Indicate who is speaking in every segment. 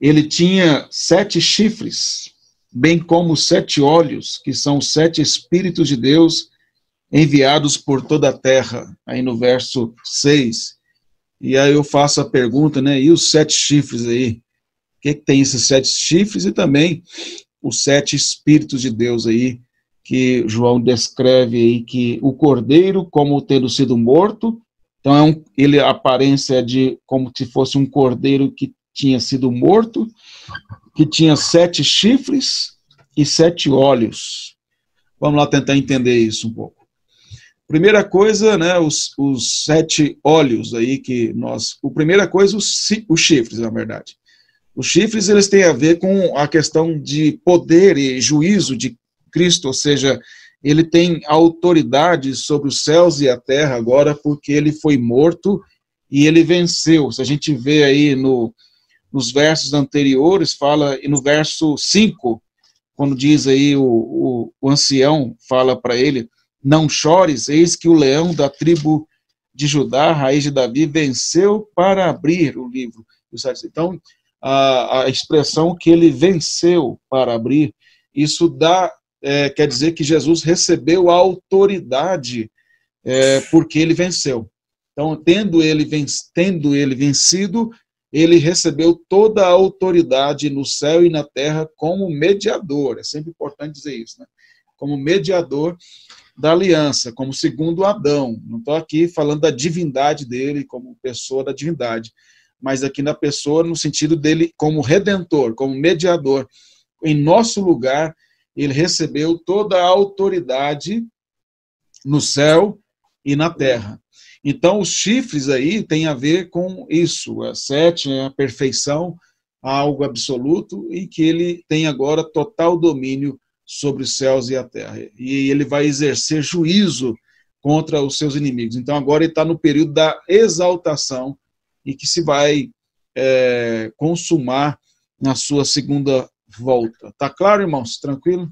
Speaker 1: ele tinha sete chifres, bem como sete olhos, que são os sete Espíritos de Deus enviados por toda a terra, aí no verso 6. E aí eu faço a pergunta, né, e os sete chifres aí? O que, que tem esses sete chifres? E também os sete Espíritos de Deus aí, que João descreve aí que o cordeiro como tendo sido morto, então é um, ele a aparência é de como se fosse um cordeiro que tinha sido morto, que tinha sete chifres e sete olhos. Vamos lá tentar entender isso um pouco. Primeira coisa, né, os, os sete olhos aí que nós. O primeira coisa, os, os chifres, na verdade. Os chifres eles têm a ver com a questão de poder e juízo de Cristo, ou seja, ele tem autoridade sobre os céus e a terra agora porque ele foi morto e ele venceu. Se a gente vê aí no, nos versos anteriores, fala, e no verso 5, quando diz aí o, o, o ancião, fala para ele, não chores, eis que o leão da tribo de Judá, raiz de Davi, venceu para abrir o livro. Então, a, a expressão que ele venceu para abrir, isso dá, é, quer dizer que Jesus recebeu a autoridade é, porque ele venceu. Então, tendo ele, tendo ele vencido, ele recebeu toda a autoridade no céu e na terra como mediador. É sempre importante dizer isso, né? Como mediador da aliança, como segundo Adão. Não estou aqui falando da divindade dele como pessoa da divindade, mas aqui na pessoa no sentido dele como redentor, como mediador. Em nosso lugar, ele recebeu toda a autoridade no céu e na terra. Então, os chifres aí têm a ver com isso. A sete é a perfeição, algo absoluto, e que ele tem agora total domínio sobre os céus e a terra. E ele vai exercer juízo contra os seus inimigos. Então agora ele está no período da exaltação e que se vai é, consumar na sua segunda volta. Tá claro, irmãos? Tranquilo?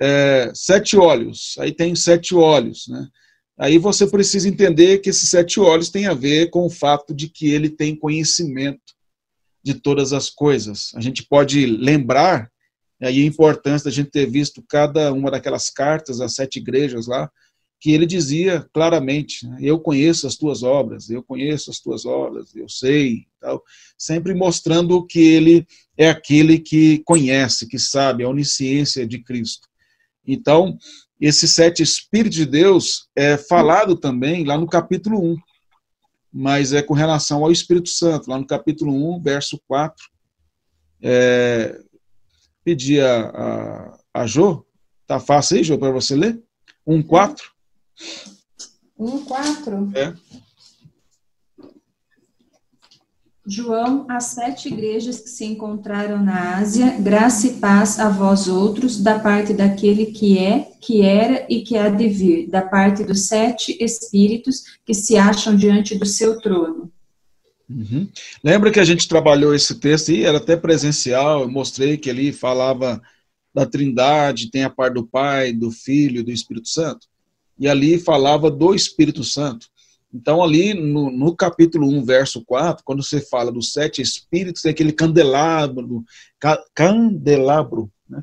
Speaker 1: É, sete olhos. Aí tem sete olhos, né? Aí você precisa entender que esses sete olhos têm a ver com o fato de que ele tem conhecimento de todas as coisas. A gente pode lembrar aí a importância da gente ter visto cada uma daquelas cartas às sete igrejas lá, que ele dizia claramente: né, Eu conheço as tuas obras, eu conheço as tuas obras, eu sei, tal, sempre mostrando que ele é aquele que conhece, que sabe, a onisciência de Cristo. Então, esses sete Espíritos de Deus é falado também lá no capítulo 1, mas é com relação ao Espírito Santo, lá no capítulo 1, verso 4. É, pedir a, a, a Jô. Tá fácil aí, Jô, para você ler? 1,4.
Speaker 2: 1,4?
Speaker 1: É.
Speaker 2: João, as sete igrejas que se encontraram na Ásia, graça e paz a vós outros, da parte daquele que é, que era e que há de vir, da parte dos sete espíritos que se acham diante do seu trono.
Speaker 1: Uhum. Lembra que a gente trabalhou esse texto e era até presencial, eu mostrei que ali falava da trindade, tem a parte do Pai, do Filho, do Espírito Santo, e ali falava do Espírito Santo. Então, ali no, no, capítulo 1, verso 4, quando você fala dos sete espíritos, tem aquele candelabro, ca, candelabro, né?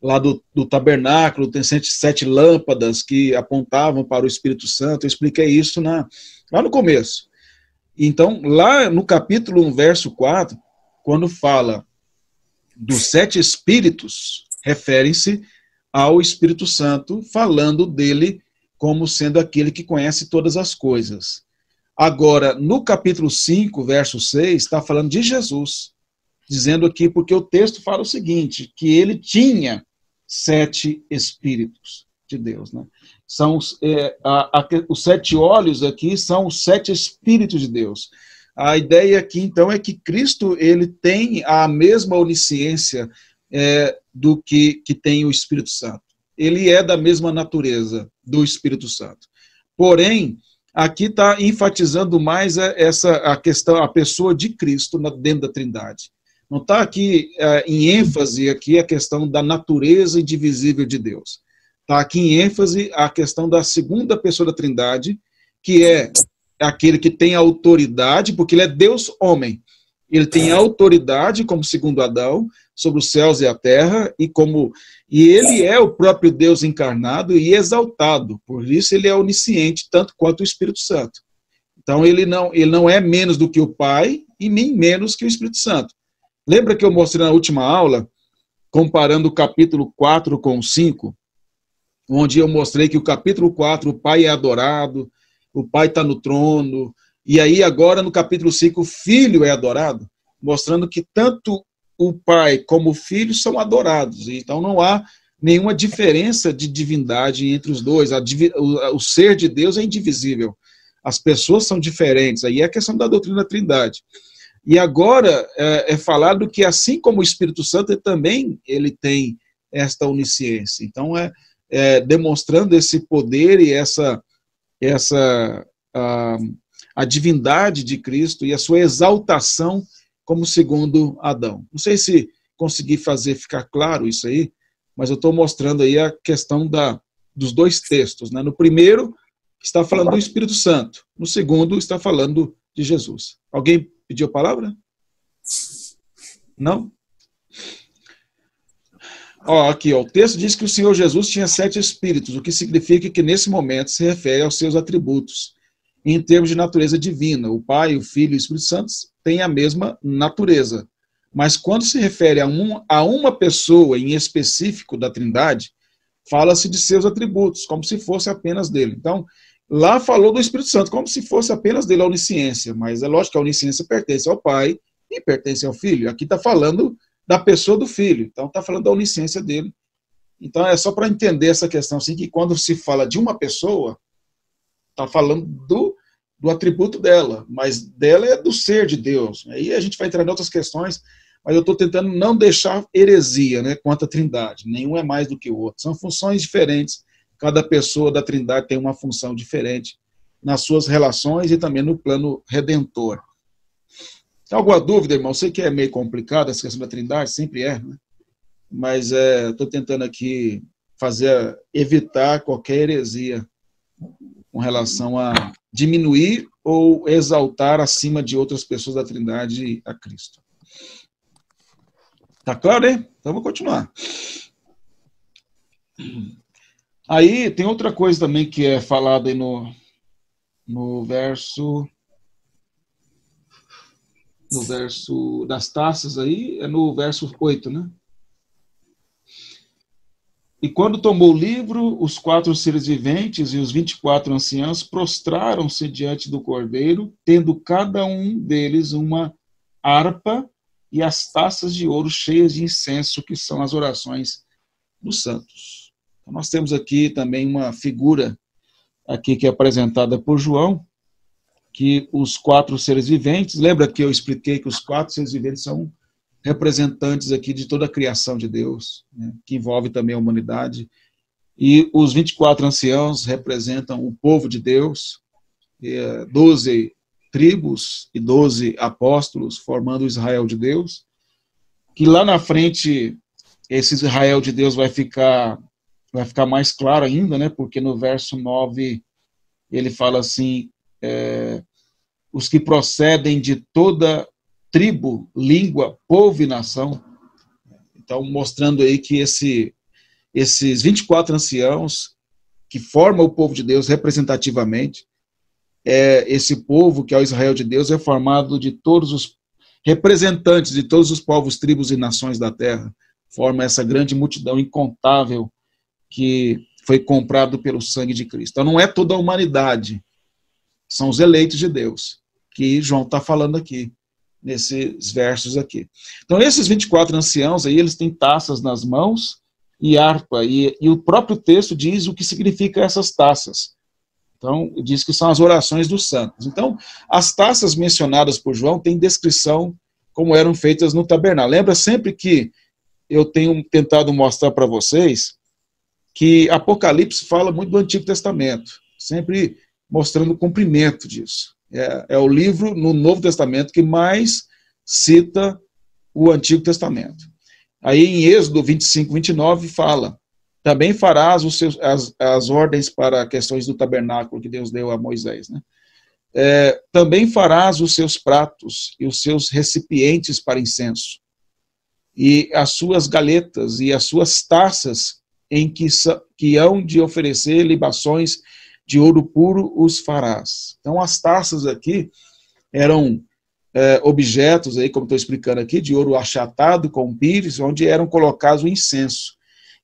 Speaker 1: lá do, do, tabernáculo, tem sete, sete lâmpadas que apontavam para o Espírito Santo. Eu expliquei isso na, lá no começo. Então, lá no capítulo 1, verso 4, quando fala dos sete espíritos, refere-se ao Espírito Santo, falando dele como sendo aquele que conhece todas as coisas. Agora, no capítulo 5, verso 6, está falando de Jesus, dizendo aqui, porque o texto fala o seguinte, que ele tinha sete espíritos de Deus. Né? São é, a, a, os sete olhos aqui são os sete espíritos de Deus. A ideia aqui, então, é que Cristo ele tem a mesma onisciência é, do que, que tem o Espírito Santo. Ele é da mesma natureza do Espírito Santo. Porém, aqui está enfatizando mais essa a questão, a pessoa de Cristo dentro da Trindade. Não está aqui é, em ênfase aqui a questão da natureza indivisível de Deus. Está aqui em ênfase a questão da segunda pessoa da Trindade, que é aquele que tem autoridade, porque ele é Deus homem. Ele tem autoridade, como segundo Adão, sobre os céus e a terra, e como e ele é o próprio Deus encarnado e exaltado. Por isso ele é onisciente, tanto quanto o Espírito Santo. Então ele não, ele não é menos do que o Pai e nem menos que o Espírito Santo. Lembra que eu mostrei na última aula, comparando o capítulo 4 com o 5, onde eu mostrei que o capítulo 4 o Pai é adorado, o Pai está no trono, e aí agora no capítulo 5 o Filho é adorado, mostrando que tanto o Pai como o Filho são adorados. Então não há nenhuma diferença de divindade entre os dois. o, ser de Deus é indivisível. As pessoas são diferentes. Aí é a questão da doutrina da Trindade. E agora é, é falado que assim como o Espírito Santo ele também ele tem esta onisciência. Então é, é demonstrando esse poder e essa essa a, a divindade de Cristo e a sua exaltação como segundo Adão. Não sei se consegui fazer ficar claro isso aí, mas eu estou mostrando aí a questão da, dos dois textos. Né? No primeiro, está falando do Espírito Santo. No segundo, está falando de Jesus. Alguém pediu a palavra? Não? Ó, aqui, ó, o texto diz que o Senhor Jesus tinha sete espíritos, o que significa que nesse momento se refere aos seus atributos, em termos de natureza divina. O Pai, o Filho e o Espírito Santo têm a mesma natureza. Mas quando se refere a, um, a uma pessoa em específico da Trindade, fala-se de seus atributos, como se fosse apenas dele. Então, lá falou do Espírito Santo, como se fosse apenas dele a onisciência, mas é lógico que a onisciência pertence ao Pai e pertence ao Filho. Aqui está falando da pessoa do Filho, então está falando da onisciência dele. Então, é só para entender essa questão, assim, que quando se fala de uma pessoa, está falando do, do atributo dela, mas dela é do ser de Deus. Aí a gente vai entrar em outras questões, mas eu estou tentando não deixar heresia né, quanto à trindade. Nenhum é mais do que o outro. São funções diferentes. Cada pessoa da trindade tem uma função diferente nas suas relações e também no plano redentor. Alguma dúvida, irmão? Sei que é meio complicado essa questão da trindade, sempre é, né? mas estou é, tentando aqui fazer, evitar qualquer heresia com relação a diminuir ou exaltar acima de outras pessoas da Trindade a Cristo. Tá claro, hein? Então vou continuar. Aí tem outra coisa também que é falada aí no, no verso no verso das taças aí, é no verso 8, né? E quando tomou o livro, os quatro seres viventes e os vinte e quatro anciãos prostraram-se diante do cordeiro, tendo cada um deles uma harpa e as taças de ouro cheias de incenso, que são as orações dos santos. Então, nós temos aqui também uma figura aqui que é apresentada por João, que os quatro seres viventes, lembra que eu expliquei que os quatro seres viventes são representantes aqui de toda a criação de Deus, né, que envolve também a humanidade. E os 24 anciãos representam o povo de Deus, é, 12 tribos e 12 apóstolos formando o Israel de Deus, que lá na frente esse Israel de Deus vai ficar vai ficar mais claro ainda, né? Porque no verso 9 ele fala assim: é, os que procedem de toda tribo, língua, povo e nação. Então, mostrando aí que esse, esses 24 anciãos que formam o povo de Deus representativamente, é, esse povo que é o Israel de Deus é formado de todos os representantes de todos os povos, tribos e nações da terra. Forma essa grande multidão incontável que foi comprado pelo sangue de Cristo. Então não é toda a humanidade, são os eleitos de Deus, que João está falando aqui nesses versos aqui. Então, esses 24 anciãos aí, eles têm taças nas mãos e harpa, e, e o próprio texto diz o que significa essas taças. Então, diz que são as orações dos santos. Então, as taças mencionadas por João têm descrição como eram feitas no tabernáculo. Lembra sempre que eu tenho tentado mostrar para vocês que Apocalipse fala muito do Antigo Testamento, sempre mostrando o cumprimento disso é, é o livro no Novo Testamento que mais cita o Antigo Testamento. Aí em Êxodo 25, 29 fala, também farás os seus, as, as ordens para questões do tabernáculo que Deus deu a Moisés. Né? É, também farás os seus pratos e os seus recipientes para incenso, e as suas galetas e as suas taças em que, que hão de oferecer libações de ouro puro os farás. Então, as taças aqui eram é, objetos, aí, como estou explicando aqui, de ouro achatado com pires, onde eram colocados o incenso.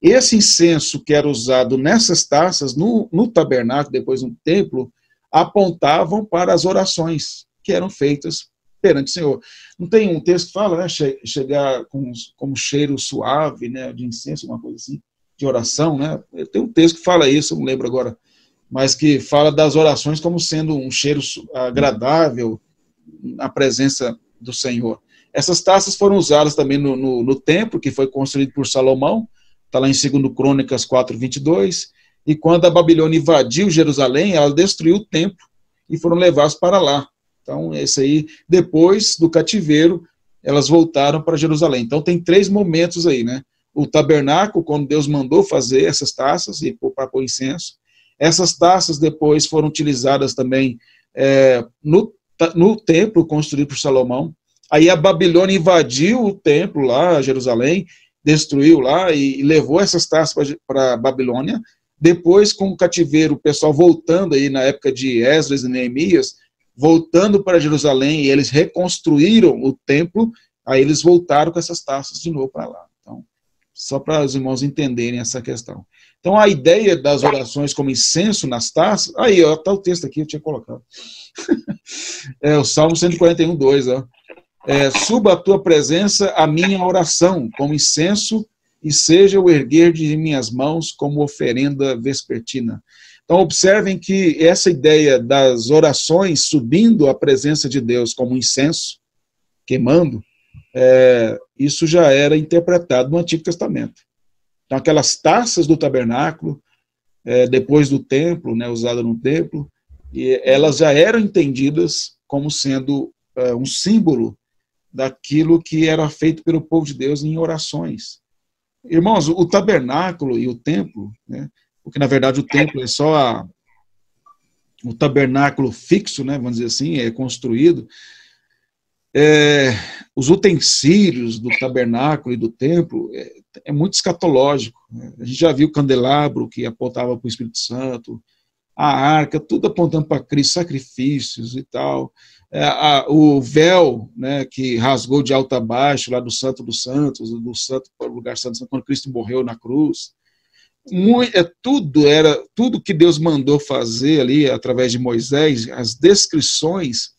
Speaker 1: Esse incenso que era usado nessas taças, no, no tabernáculo, depois no templo, apontavam para as orações que eram feitas perante o Senhor. Não tem um texto que fala, né, chegar com, com um cheiro suave, né, de incenso, uma coisa assim, de oração, né? Tem um texto que fala isso, eu não lembro agora, mas que fala das orações como sendo um cheiro agradável na presença do Senhor. Essas taças foram usadas também no, no, no templo, que foi construído por Salomão, está lá em 2 Crônicas 4, 22, e quando a Babilônia invadiu Jerusalém, ela destruiu o templo e foram levados para lá. Então, esse aí, depois do cativeiro, elas voltaram para Jerusalém. Então, tem três momentos aí, né? O tabernáculo, quando Deus mandou fazer essas taças e para pôr incenso. Essas taças depois foram utilizadas também é, no, no templo construído por Salomão. Aí a Babilônia invadiu o templo lá, Jerusalém, destruiu lá e, levou essas taças para a Babilônia. Depois, com o cativeiro, o pessoal voltando aí na época de Esdras e Neemias, voltando para Jerusalém, e eles reconstruíram o templo, aí eles voltaram com essas taças de novo para lá. Só para os irmãos entenderem essa questão. Então, a ideia das orações como incenso nas taças, aí, está o texto aqui, eu tinha colocado. é o Salmo 141, 2, ó é, suba a tua presença a minha oração como incenso e seja o erguer de minhas mãos como oferenda vespertina. Então, observem que essa ideia das orações subindo à presença de Deus como incenso, queimando, é, isso já era interpretado no Antigo Testamento. Então, aquelas taças do tabernáculo, é, depois do templo, né, usada no templo, e elas já eram entendidas como sendo é, um símbolo daquilo que era feito pelo povo de Deus em orações. Irmãos, o tabernáculo e o templo, né, porque na verdade o templo é só a, o tabernáculo fixo, né, vamos dizer assim, é construído. É, os utensílios do tabernáculo e do templo é, é muito escatológico. A gente já viu o candelabro que apontava para o Espírito Santo, a arca, tudo apontando para Cristo, sacrifícios e tal é, a, o véu né, que rasgou de alto a baixo, lá do Santo dos Santos, do Santo para o lugar santo, quando Cristo morreu na cruz. Muito, é, tudo era tudo que Deus mandou fazer ali através de Moisés, as descrições,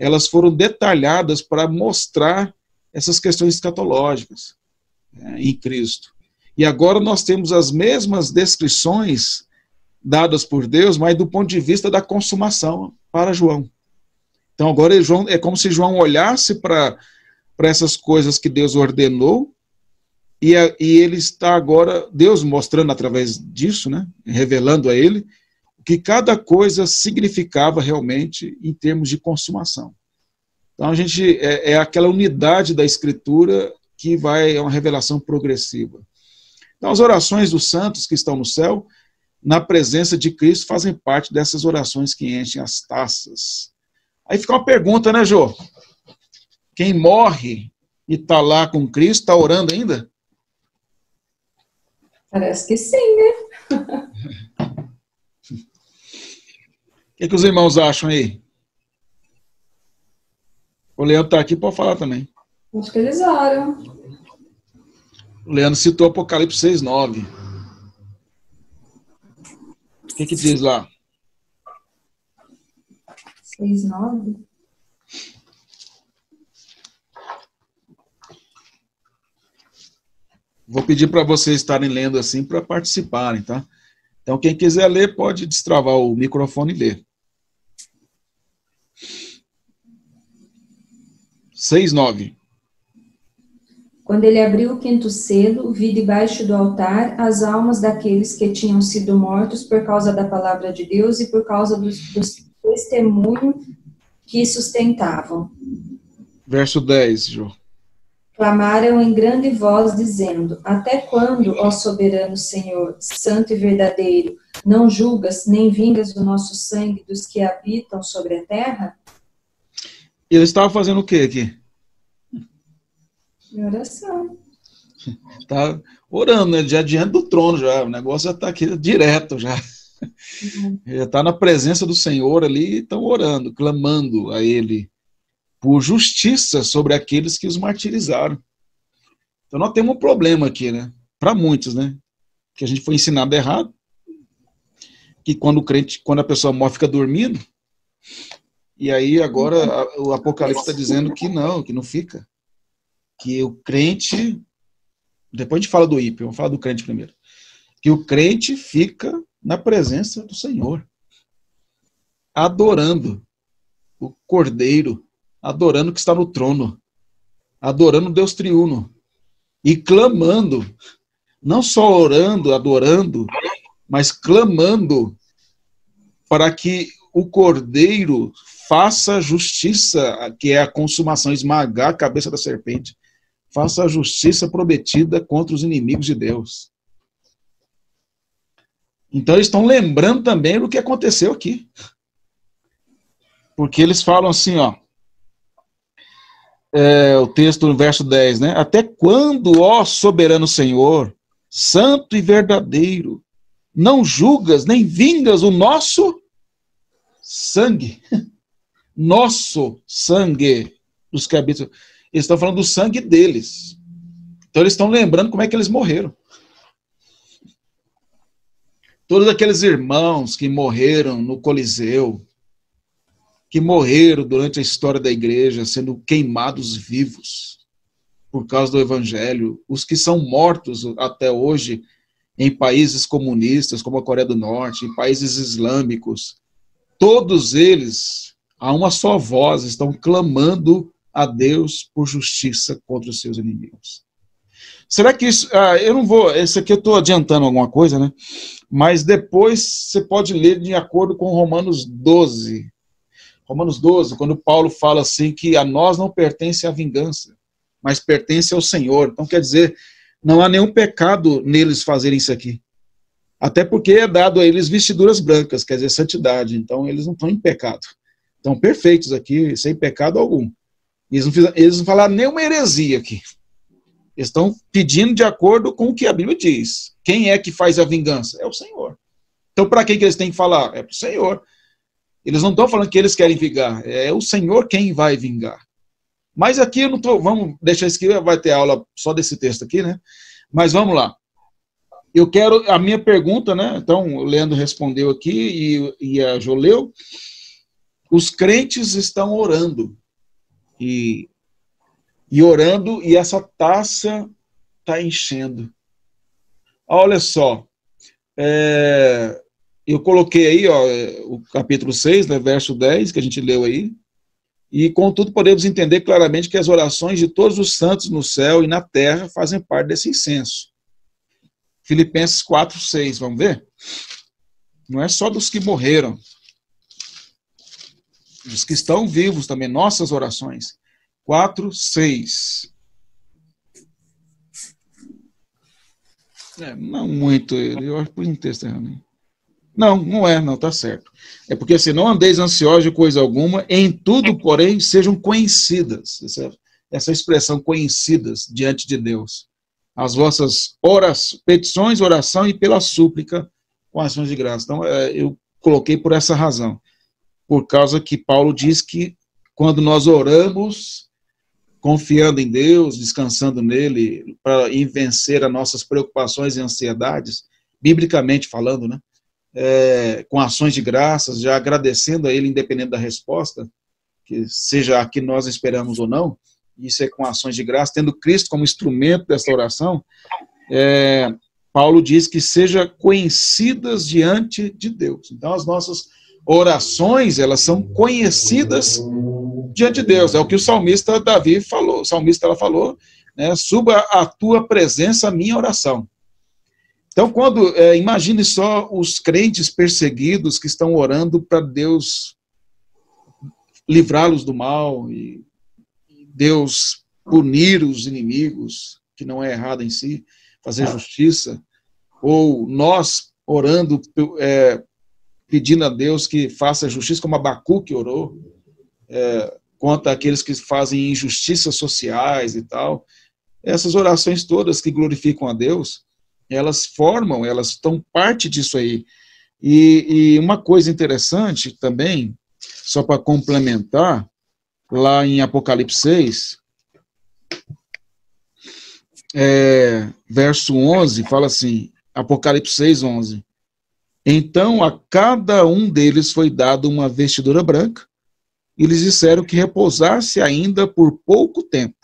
Speaker 1: elas foram detalhadas para mostrar essas questões escatológicas né, em Cristo. E agora nós temos as mesmas descrições dadas por Deus, mas do ponto de vista da consumação para João. Então agora João, é como se João olhasse para essas coisas que Deus ordenou e, a, e ele está agora, Deus mostrando através disso, né, revelando a ele, que cada coisa significava realmente em termos de consumação. Então a gente é, é aquela unidade da escritura que vai é uma revelação progressiva. Então as orações dos santos que estão no céu, na presença de Cristo, fazem parte dessas orações que enchem as taças Aí fica uma pergunta, né, Jô? Quem morre e está lá com Cristo, está orando ainda?
Speaker 2: Parece que sim, né?
Speaker 1: O que, que os irmãos acham aí? O Leandro está aqui para falar também.
Speaker 2: Acho que eles oram.
Speaker 1: O Leandro citou Apocalipse 6, 9. O que, que diz lá?
Speaker 2: seis, nove.
Speaker 1: Vou pedir para vocês estarem lendo assim para participarem, tá? Então, quem quiser ler, pode destravar o microfone e ler. 6, 9.
Speaker 2: Quando ele abriu o quinto selo, vi debaixo do altar as almas daqueles que tinham sido mortos por causa da palavra de Deus e por causa dos, dos testemunho que sustentavam.
Speaker 1: Verso 10, João.
Speaker 2: clamaram em grande voz, dizendo: Até quando, ó soberano Senhor, santo e verdadeiro, não julgas nem vingas o nosso sangue dos que habitam sobre a terra?
Speaker 1: Ele estava fazendo o que aqui?
Speaker 2: Oração.
Speaker 1: Está orando, né? já diante do trono, já. O negócio já está aqui direto já. Uhum. Já está na presença do Senhor ali, estão orando, clamando a Ele por justiça sobre aqueles que os martirizaram. Então nós temos um problema aqui, né? Para muitos, né? Que a gente foi ensinado errado. Que quando o crente, quando a pessoa morre, fica dormindo. E aí agora o Apocalipse está dizendo que não, que não fica. Que o crente. Depois a gente fala do ímpio, vamos falar do crente primeiro. Que o crente fica na presença do Senhor, adorando o Cordeiro, adorando que está no trono, adorando Deus triuno e clamando, não só orando, adorando, mas clamando para que o Cordeiro faça justiça, que é a consumação, esmagar a cabeça da serpente, faça a justiça prometida contra os inimigos de Deus. Então eles estão lembrando também do que aconteceu aqui. Porque eles falam assim, ó, é, o texto no verso 10, né? Até quando, ó soberano Senhor, santo e verdadeiro, não julgas nem vingas o nosso sangue? Nosso sangue dos que habitam. Eles estão falando do sangue deles. Então eles estão lembrando como é que eles morreram. Todos aqueles irmãos que morreram no Coliseu, que morreram durante a história da igreja sendo queimados vivos por causa do evangelho, os que são mortos até hoje em países comunistas como a Coreia do Norte, em países islâmicos, todos eles a uma só voz estão clamando a Deus por justiça contra os seus inimigos. Será que isso. Ah, eu não vou. Esse aqui eu estou adiantando alguma coisa, né? Mas depois você pode ler de acordo com Romanos 12, Romanos 12, quando Paulo fala assim que a nós não pertence a vingança, mas pertence ao Senhor. Então quer dizer, não há nenhum pecado neles fazerem isso aqui. Até porque é dado a eles vestiduras brancas, quer dizer, santidade. Então eles não estão em pecado. Estão perfeitos aqui, sem pecado algum. Eles não, fizeram, eles não falaram nenhuma heresia aqui. Eles estão pedindo de acordo com o que a Bíblia diz. Quem é que faz a vingança? É o Senhor. Então, para quem que eles têm que falar? É para o Senhor. Eles não estão falando que eles querem vingar, é o Senhor quem vai vingar. Mas aqui eu não tô, vamos deixar isso aqui, vai ter aula só desse texto aqui, né? Mas vamos lá. Eu quero a minha pergunta, né? Então, o Leandro respondeu aqui e, e a Joleu. Os crentes estão orando. E, e orando, e essa taça está enchendo. Olha só. É, eu coloquei aí ó, o capítulo 6, né, verso 10, que a gente leu aí, e contudo podemos entender claramente que as orações de todos os santos no céu e na terra fazem parte desse incenso. Filipenses 4, 6, vamos ver? Não é só dos que morreram, dos que estão vivos também, nossas orações. 4, 6. É, não muito, eu acho um texto errado. Não, não é, não, está certo. É porque se não andeis ansiosos de coisa alguma, em tudo, porém, sejam conhecidas. Essa, essa expressão conhecidas diante de Deus. As vossas orações, petições, oração e pela súplica com ações de graça. Então, é, eu coloquei por essa razão. Por causa que Paulo diz que quando nós oramos, confiando em Deus, descansando nele, para vencer as nossas preocupações e ansiedades, biblicamente falando, né? é, com ações de graças, já agradecendo a Ele, independente da resposta, que seja a que nós esperamos ou não, isso é com ações de graça, tendo Cristo como instrumento dessa oração, é, Paulo diz que seja conhecidas diante de Deus. Então, as nossas orações, elas são conhecidas diante de Deus. É o que o salmista Davi falou, o salmista ela falou, né, suba a tua presença a minha oração. Então, quando é, imagine só os crentes perseguidos que estão orando para Deus livrá-los do mal e Deus punir os inimigos, que não é errado em si, fazer justiça, ou nós orando, é, pedindo a Deus que faça justiça, como Abacuque orou, é, contra aqueles que fazem injustiças sociais e tal. Essas orações todas que glorificam a Deus, elas formam, elas estão parte disso aí. E, e uma coisa interessante também, só para complementar, lá em Apocalipse 6, é, verso 11, fala assim, Apocalipse 6, 11. Então a cada um deles foi dado uma vestidura branca, e lhes disseram que repousasse ainda por pouco tempo.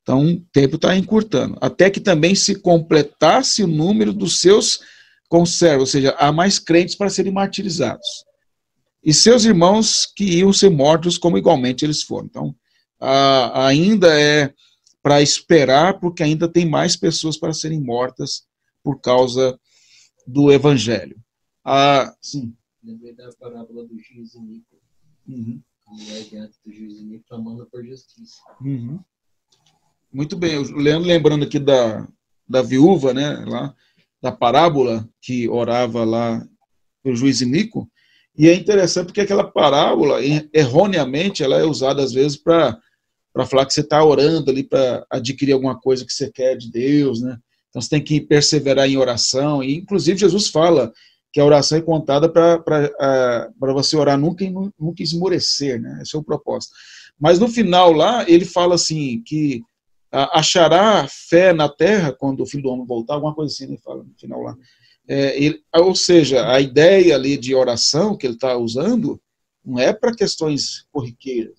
Speaker 1: Então, o tempo está encurtando. Até que também se completasse o número dos seus conservos, ou seja, há mais crentes para serem martirizados. E seus irmãos que iam ser mortos como igualmente eles foram. Então, a, ainda é para esperar, porque ainda tem mais pessoas para serem mortas por causa do evangelho. Ah, sim.
Speaker 3: Lembrei da parábola do juiz Nico. Uhum. A mulher diante do juiz Nico clamando por justiça.
Speaker 1: Uhum. Muito bem, lembrando aqui da, da viúva, né, lá, da parábola que orava lá o juiz Nico, e é interessante porque aquela parábola, erroneamente, ela é usada às vezes para falar que você está orando ali para adquirir alguma coisa que você quer de Deus, né? Então você tem que perseverar em oração, e inclusive Jesus fala que a oração é contada para você orar nunca, nunca esmorecer, né? Esse é o propósito. Mas no final lá, ele fala assim, que achará fé na terra quando o filho do homem voltar, alguma coisa assim, ele fala no final lá. É, ele, ou seja, a ideia ali de oração que ele está usando não é para questões corriqueiras,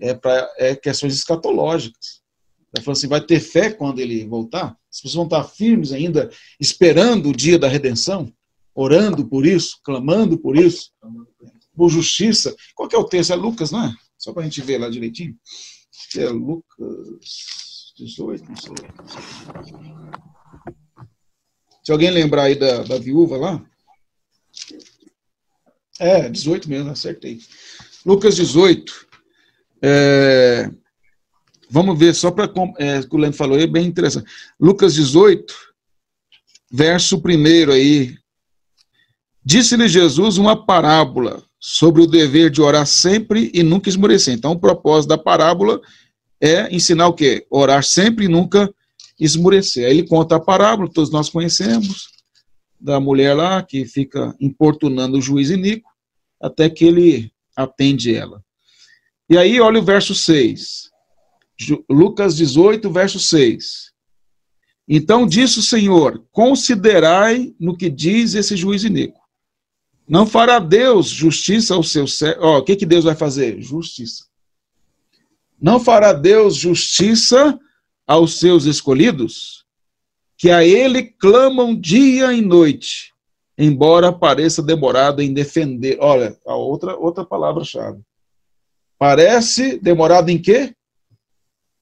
Speaker 1: é para é questões escatológicas. Ele falou assim: vai ter fé quando ele voltar? As pessoas vão estar firmes ainda, esperando o dia da redenção, orando por isso, clamando por isso, por justiça. Qual que é o texto? É Lucas, não é? Só para a gente ver lá direitinho. É Lucas 18, não sei. Se alguém lembrar aí da, da viúva lá. É, 18 mesmo, acertei. Lucas 18. É, vamos ver, só para. É, o Lendo falou, é bem interessante. Lucas 18, verso 1 aí. Disse-lhe Jesus uma parábola sobre o dever de orar sempre e nunca esmorecer. Então, o propósito da parábola é ensinar o quê? Orar sempre e nunca esmorecer. Aí ele conta a parábola, todos nós conhecemos, da mulher lá que fica importunando o juiz Inico, até que ele atende ela. E aí, olha o verso 6. Lucas 18, verso 6. Então disse o Senhor: Considerai no que diz esse juiz Inico. Não fará Deus justiça ao seu servo. Ó, o que, que Deus vai fazer? Justiça. Não fará Deus justiça aos seus escolhidos, que a ele clamam dia e noite, embora pareça demorado em defender. Olha, a outra, outra palavra-chave. Parece demorado em quê?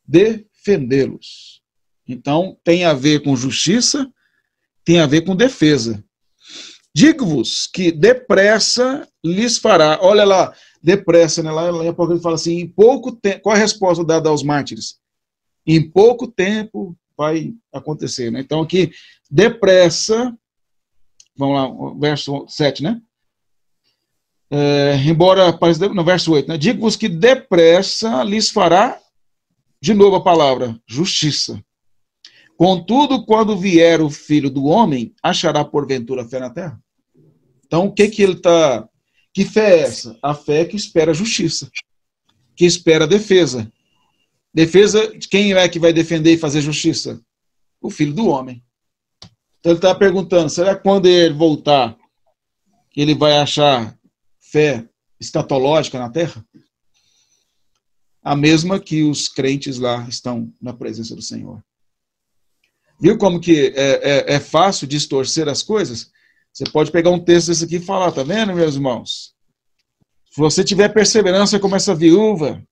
Speaker 1: Defendê-los. Então, tem a ver com justiça, tem a ver com defesa. Digo-vos que depressa lhes fará. Olha lá, depressa, né? Lá em Apocalipse fala assim: em pouco tempo. Qual a resposta dada aos mártires? Em pouco tempo vai acontecer, né? Então aqui, depressa. Vamos lá, verso 7, né? É, embora, no verso 8, né? Digo-vos que depressa lhes fará, de novo a palavra, justiça. Contudo, quando vier o filho do homem, achará porventura fé na terra? Então, o que que ele está... Que fé é essa? A fé que espera justiça, que espera defesa. Defesa de quem é que vai defender e fazer justiça? O filho do homem. Então ele está perguntando, será que quando ele voltar, ele vai achar fé escatológica na terra? A mesma que os crentes lá estão na presença do Senhor. Viu como que é, é, é fácil distorcer as coisas? Você pode pegar um texto desse aqui e falar, tá vendo, meus irmãos? Se você tiver perseverança como essa viúva,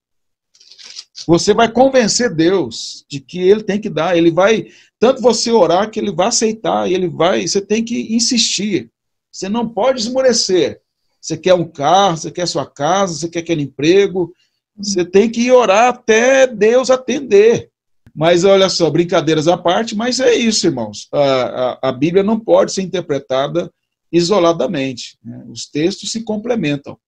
Speaker 1: você vai convencer Deus de que ele tem que dar, ele vai, tanto você orar que ele vai aceitar, ele vai, você tem que insistir. Você não pode esmorecer. Você quer um carro, você quer sua casa, você quer aquele emprego, Você tem que orar até Deus atender. Mas olha só, brincadeiras à parte, mas é isso, irmãos. A, a, a Bíblia não pode ser interpretada isoladamente. Né? Os textos se complementam.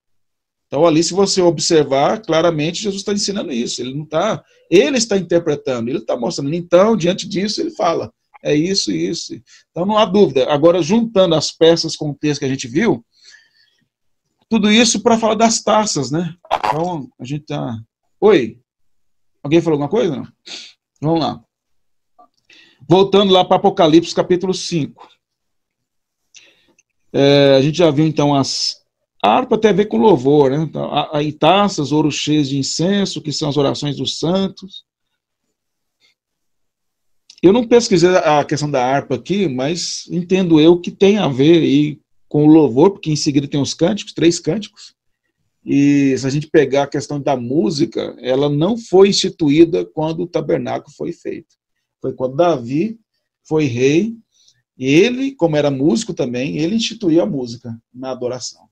Speaker 1: Então, ali, se você observar, claramente Jesus está ensinando isso. Ele não está. Ele está interpretando, ele está mostrando. Então, diante disso, ele fala: é isso, isso. Então, não há dúvida. Agora, juntando as peças com o texto que a gente viu, tudo isso para falar das taças, né? Então, a gente tá. Oi? Alguém falou alguma coisa? Não? Vamos lá. Voltando lá para Apocalipse capítulo 5. É, a gente já viu então as. A harpa tem a ver com louvor, né? Então, aí taças, ouro cheios de incenso, que são as orações dos santos. Eu não pesquisei a questão da harpa aqui, mas entendo eu que tem a ver aí com o louvor, porque em seguida tem os cânticos, três cânticos. E se a gente pegar a questão da música, ela não foi instituída quando o tabernáculo foi feito. Foi quando Davi foi rei, e ele, como era músico também, ele instituiu a música na adoração.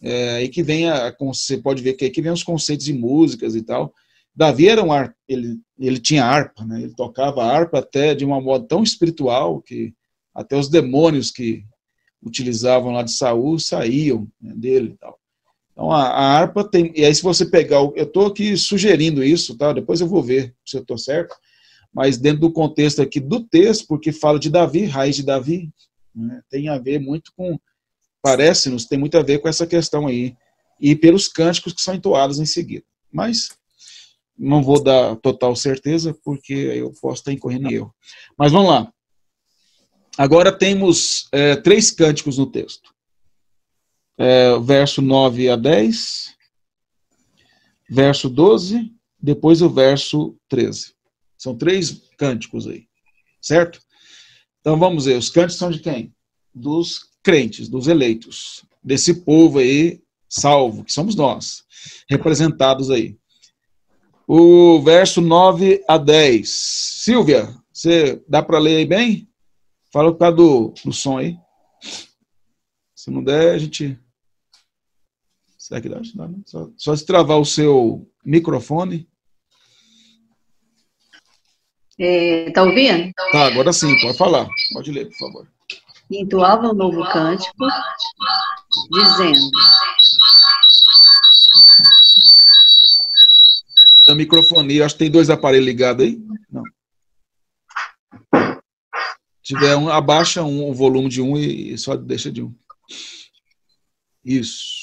Speaker 1: É, aí que vem a, você pode ver que aí que vem os conceitos de músicas e tal. Davi era um ele, ele tinha harpa, né? Ele tocava harpa até de uma modo tão espiritual que até os demônios que utilizavam lá de Saul saíam né, dele e tal. Então a, a, harpa tem. E aí, se você pegar. Eu estou aqui sugerindo isso, tá? Depois eu vou ver se eu estou certo. Mas dentro do contexto aqui do texto, porque fala de Davi, raiz de Davi, né, tem a ver muito com. Parece-nos, tem muito a ver com essa questão aí. E pelos cânticos que são entoados em seguida. Mas não vou dar total certeza, porque eu posso estar incorrendo erro. Mas vamos lá. Agora temos é, três cânticos no texto. É, verso 9 a 10, verso 12, depois o verso 13. São três cânticos aí, certo? Então vamos ver, os cânticos são de quem? Dos crentes, dos eleitos, desse povo aí salvo, que somos nós, representados aí. O verso 9 a 10. Silvia, você dá para ler aí bem? Fala por causa do, do som aí. Se não der, a gente. Será que dá? Não, né? Só, só se travar o seu microfone.
Speaker 4: É, tá ouvindo?
Speaker 1: Tá, agora sim, pode falar. Pode ler, por favor.
Speaker 4: Entoava um novo cântico, dizendo.
Speaker 1: A microfonia, acho que tem dois aparelhos ligados aí. Não tiver um, abaixa um, o volume de um e, e só deixa de um. Isso.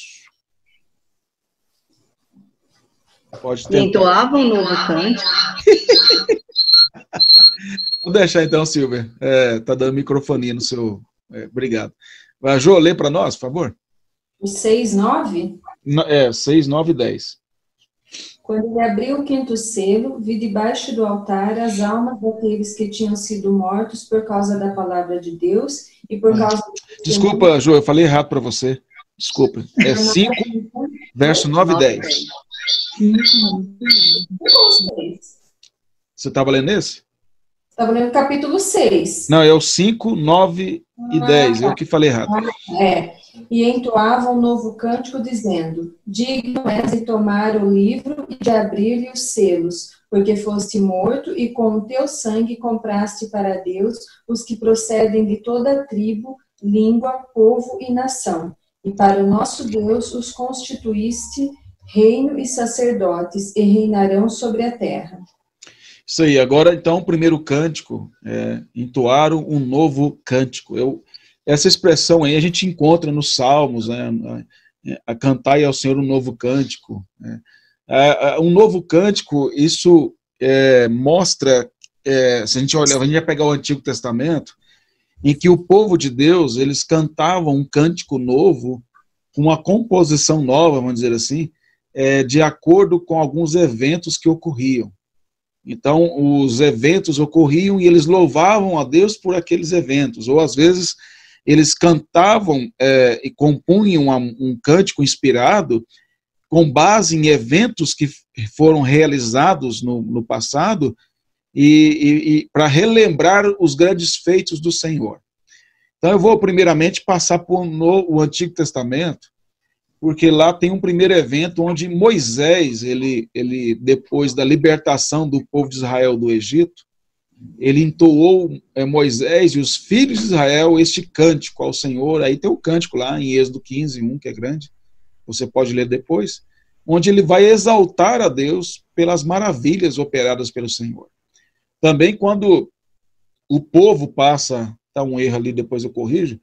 Speaker 4: Pode tentar. Entoava um novo cântico.
Speaker 1: Vou deixar então, Silvia. É, tá dando microfonia no seu. É, obrigado. Vai, Jô, lê para nós, por favor.
Speaker 2: O 6, 9?
Speaker 1: É, 6, 9 e 10.
Speaker 2: Quando ele abriu o quinto selo, vi debaixo do altar as almas daqueles que tinham sido mortos por causa da palavra de Deus e por causa.
Speaker 1: Desculpa, Ju, eu falei errado para você. Desculpa. É 5, verso 9 e 10. Você estava lendo esse?
Speaker 2: Estava lendo o capítulo 6.
Speaker 1: Não, é o 5, 9 e 10. Ah, eu que falei errado.
Speaker 2: É e entoava um novo cântico, dizendo: Digno és de tomar o livro e de abrir-lhe os selos, porque foste morto e com o teu sangue compraste para Deus os que procedem de toda tribo, língua, povo e nação. E para o nosso Deus os constituíste reino e sacerdotes, e reinarão sobre a terra.
Speaker 1: Isso aí, agora então o primeiro cântico, é, entoaram um novo cântico. Eu essa expressão aí a gente encontra nos Salmos, né? a cantar ao Senhor um novo cântico. Né? Um novo cântico, isso é, mostra, é, se a gente olhar, a gente vai pegar o Antigo Testamento, em que o povo de Deus, eles cantavam um cântico novo, uma composição nova, vamos dizer assim, é, de acordo com alguns eventos que ocorriam. Então, os eventos ocorriam e eles louvavam a Deus por aqueles eventos, ou às vezes eles cantavam é, e compunham um, cântico inspirado com base em eventos que foram realizados no, no passado e, e, e para relembrar os grandes feitos do Senhor. Então eu vou primeiramente passar por no, o Antigo Testamento, porque lá tem um primeiro evento onde Moisés, ele, ele depois da libertação do povo de Israel do Egito, ele entoou é, Moisés e os filhos de Israel este cântico ao Senhor. Aí tem o cântico lá em Êxodo 15, 1, que é grande, você pode ler depois, onde ele vai exaltar a Deus pelas maravilhas operadas pelo Senhor. Também quando o povo passa, está um erro ali, depois eu corrijo,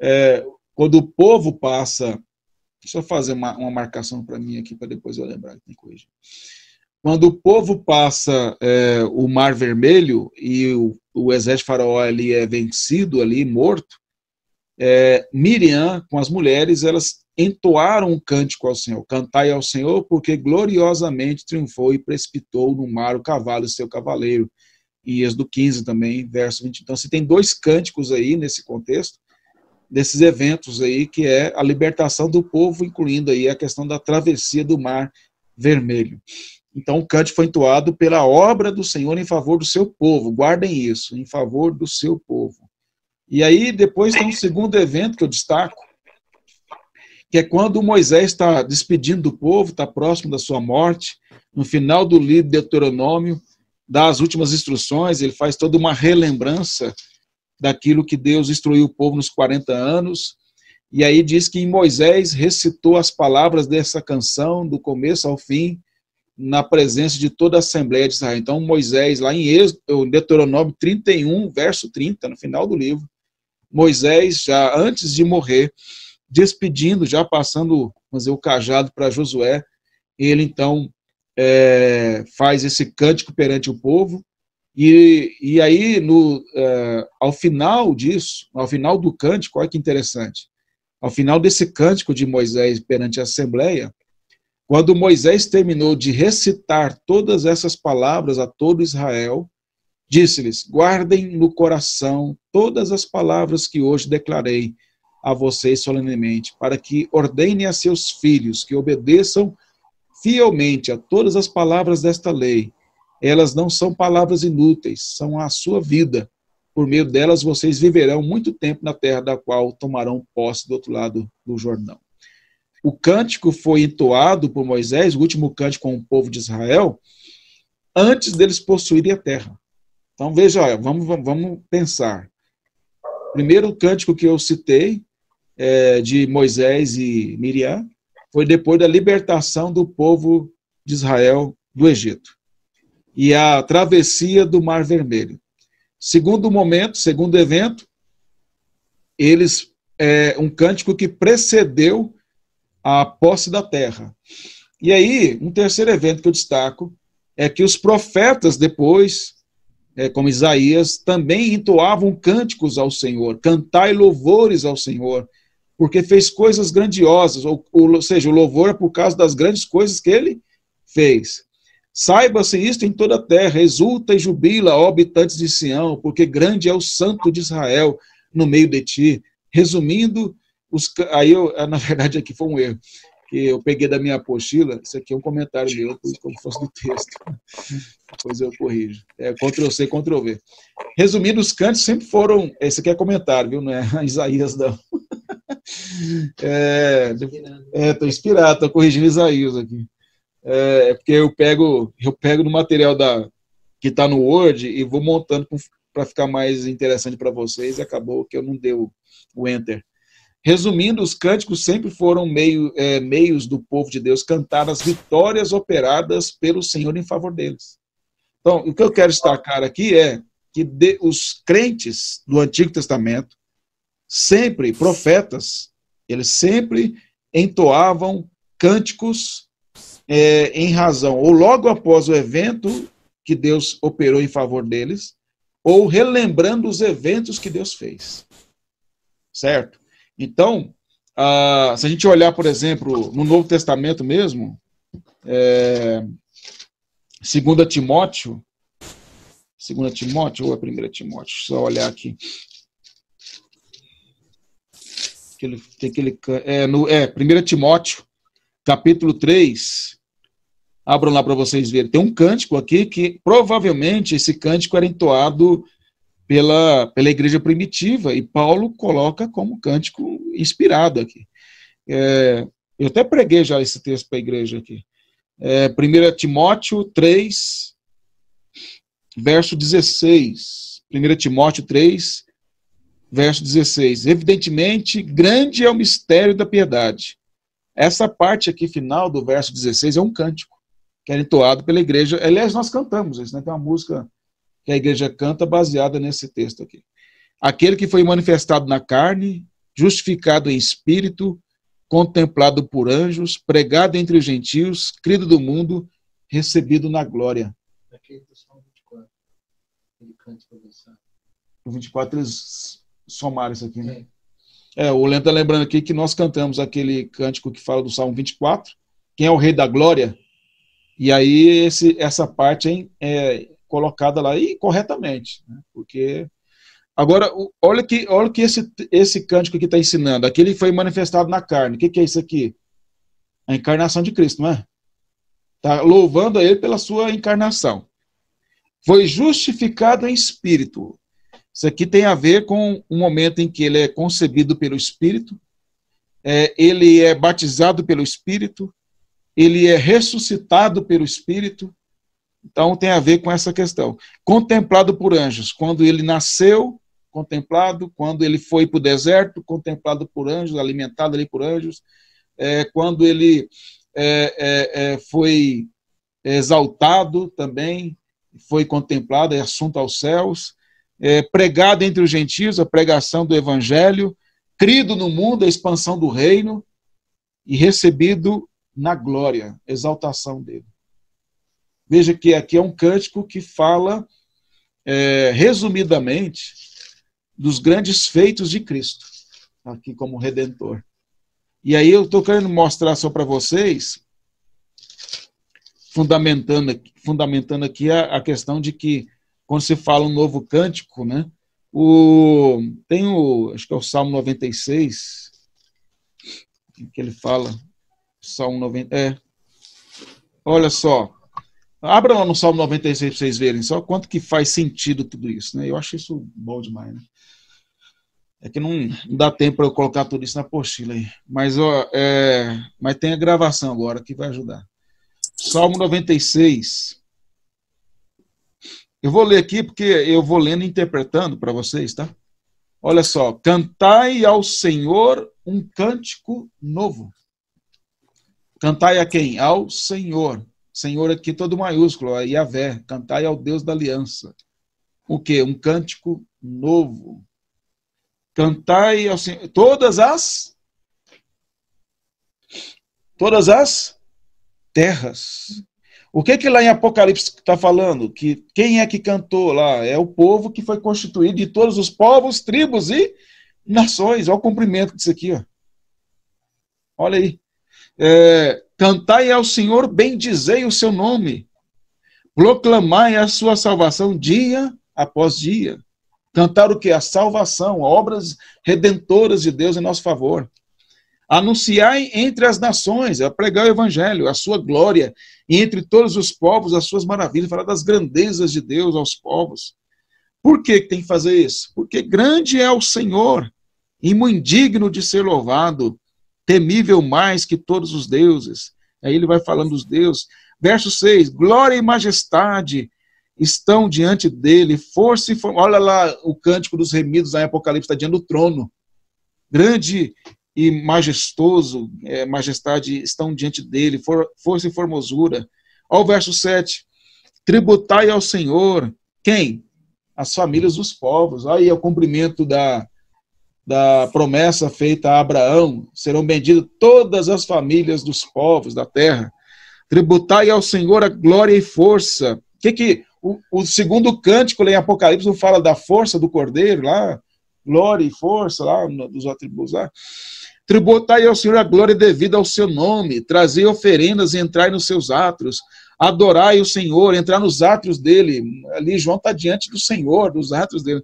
Speaker 1: é, quando o povo passa, deixa eu fazer uma, uma marcação para mim aqui, para depois eu lembrar que tem corrigir. Quando o povo passa é, o Mar Vermelho e o, o exército faraó ali é vencido, ali morto, é, Miriam, com as mulheres, elas entoaram um cântico ao Senhor. Cantai ao Senhor, porque gloriosamente triunfou e precipitou no mar o cavalo e seu cavaleiro e Êxodo 15 também, verso 20. Então, você tem dois cânticos aí nesse contexto, desses eventos aí, que é a libertação do povo, incluindo aí a questão da travessia do Mar Vermelho. Então, o cântico foi entoado pela obra do Senhor em favor do seu povo. Guardem isso, em favor do seu povo. E aí, depois tem um segundo evento que eu destaco, que é quando Moisés está despedindo do povo, está próximo da sua morte, no final do livro de Deuteronômio, dá as últimas instruções, ele faz toda uma relembrança daquilo que Deus instruiu o povo nos 40 anos. E aí diz que Moisés recitou as palavras dessa canção, do começo ao fim, na presença de toda a Assembleia de Israel. Então, Moisés, lá em Deuteronômio 31, verso 30, no final do livro, Moisés, já antes de morrer, despedindo, já passando fazer o cajado para Josué, ele então é, faz esse cântico perante o povo, e, e aí, no, é, ao final disso, ao final do cântico, olha que interessante, ao final desse cântico de Moisés perante a Assembleia, quando Moisés terminou de recitar todas essas palavras a todo Israel, disse-lhes: Guardem no coração todas as palavras que hoje declarei a vocês solenemente, para que ordenem a seus filhos que obedeçam fielmente a todas as palavras desta lei. Elas não são palavras inúteis, são a sua vida. Por meio delas vocês viverão muito tempo na terra da qual tomarão posse do outro lado do Jordão. O cântico foi entoado por Moisés, o último cântico com o povo de Israel, antes deles possuírem a terra. Então veja, olha, vamos, vamos pensar. Primeiro cântico que eu citei é de Moisés e Miriam, foi depois da libertação do povo de Israel do Egito e a travessia do Mar Vermelho. Segundo momento, segundo evento, eles é um cântico que precedeu a posse da terra. E aí, um terceiro evento que eu destaco é que os profetas depois, é, como Isaías, também entoavam cânticos ao Senhor, cantai louvores ao Senhor, porque fez coisas grandiosas, ou, ou seja, o louvor é por causa das grandes coisas que ele fez. Saiba-se isto em toda a terra, exulta e jubila, ó habitantes de Sião, porque grande é o santo de Israel no meio de ti. Resumindo, os, aí eu, na verdade aqui foi um erro, que eu peguei da minha apostila, isso aqui é um comentário meu, como fosse do texto. Depois eu corrijo. É Ctrl-C, Ctrl-V. Resumindo, os cantos sempre foram, esse aqui é comentário, viu? Não é Isaías, não. É, é, inspirado, estou corrigindo Isaías aqui. É, é, porque eu pego, eu pego no material da, que está no Word e vou montando para ficar mais interessante para vocês. E acabou que eu não dei o, o Enter. Resumindo, os cânticos sempre foram meio, é, meios do povo de Deus cantar as vitórias operadas pelo Senhor em favor deles. Então, o que eu quero destacar aqui é que de, os crentes do Antigo Testamento, sempre, profetas, eles sempre entoavam cânticos é, em razão, ou logo após o evento que Deus operou em favor deles, ou relembrando os eventos que Deus fez. Certo? Então, se a gente olhar, por exemplo, no Novo Testamento mesmo, é, 2 Timóteo, 2 Timóteo ou é 1 Timóteo? Só olhar aqui. Aquele, tem aquele, é, no, é, 1 Timóteo, capítulo 3, abram lá para vocês verem, tem um cântico aqui que provavelmente esse cântico era entoado pela, pela igreja primitiva, e Paulo coloca como cântico inspirado aqui. É, Eu até preguei já esse texto para a igreja aqui. É, 1 Timóteo 3, verso 16. 1 Timóteo 3, verso 16. Evidentemente, grande é o mistério da piedade. Essa parte aqui final do verso 16 é um cântico, que é entoado pela igreja. Aliás, nós cantamos isso, né? Tem uma música que a igreja canta baseada nesse texto aqui. Aquele que foi manifestado na carne, justificado em espírito, contemplado por anjos, pregado entre os gentios, crido do mundo, recebido na glória. Aqui do Salmo 24. Ele canta para O 24 eles somaram isso aqui, né? É. é o Lento está lembrando aqui que nós cantamos aquele cântico que fala do Salmo 24, quem é o rei da glória, e aí esse, essa parte é, é colocada lá, e corretamente, né? porque Agora, olha que, olha que esse, esse cântico aqui está ensinando. Aquele foi manifestado na carne. O que, que, é isso aqui? A encarnação de Cristo, não é? Está louvando a ele pela sua encarnação. Foi justificado em espírito. Isso aqui tem a ver com o momento em que ele é concebido pelo Espírito, é, ele é batizado pelo Espírito, ele é ressuscitado pelo Espírito. Então tem a ver com essa questão. Contemplado por anjos, quando ele nasceu, contemplado, quando ele foi para o deserto, contemplado por anjos, alimentado ali por anjos, é, quando ele é, é, é foi exaltado também, foi contemplado, é assunto aos céus, é, pregado entre os gentios, a pregação do evangelho, crido no mundo, a expansão do reino, e recebido na glória, exaltação dele. Veja que aqui é um cântico que fala, é, resumidamente, dos grandes feitos de Cristo, aqui como redentor. E aí eu estou querendo mostrar só para vocês, fundamentando, fundamentando aqui a, a, questão de que quando se fala um novo cântico, né, o, tem o, acho que é o Salmo 96, que ele fala, Salmo 90, é, olha só, abra lá no Salmo 96 para vocês verem só quanto que faz sentido tudo isso, né, eu acho isso bom demais, né. É que não, dá tempo para eu colocar tudo isso na apostila aí. Mas, é, mas tem a gravação agora que vai ajudar. Salmo 96. Eu vou ler aqui porque eu vou lendo e interpretando para vocês, tá? Olha só. Cantai ao Senhor um cântico novo. Cantai a quem? Ao Senhor. Senhor aqui todo maiúsculo, a Yahvé. Cantai ao Deus da aliança. O quê? Um cântico novo. Cantai ao Senhor. Todas as. Todas as terras. O que que lá em Apocalipse está falando? Que quem é que cantou lá? É o povo que foi constituído de todos os povos, tribos e nações. Olha o cumprimento disso aqui. Ó. Olha aí. É, cantai ao Senhor, bendizei o seu nome. Proclamai a sua salvação dia após dia. Cantar o que? A salvação, obras redentoras de Deus em nosso favor. Anunciar entre as nações, é pregar o evangelho, a sua glória, e entre todos os povos, as suas maravilhas, falar das grandezas de Deus aos povos. Por que tem que fazer isso? Porque grande é o Senhor, e muito digno de ser louvado, temível mais que todos os deuses. Aí ele vai falando dos deuses. Verso 6: glória e majestade, estão diante dele, força e força. Olha lá o cântico dos remidos em Apocalipse, está diante do trono. Grande e majestoso, é, majestade estão diante dele, for, força e formosura. Olha o verso 7. Tributai ao Senhor. Quem? As famílias dos povos. Aí o cumprimento da, da promessa feita a Abraão. Serão benditas todas as famílias dos povos da terra. Tributai ao Senhor a glória e força. Que, que o, o segundo cântico em Apocalipse não fala da força do cordeiro lá, glória e força lá, dos atributos lá. Tributai ao Senhor a glória devida ao seu nome, trazei oferendas e entrai nos seus atos, adorai o Senhor, entrar nos atos dele. Ali João está diante do Senhor, dos atos dele.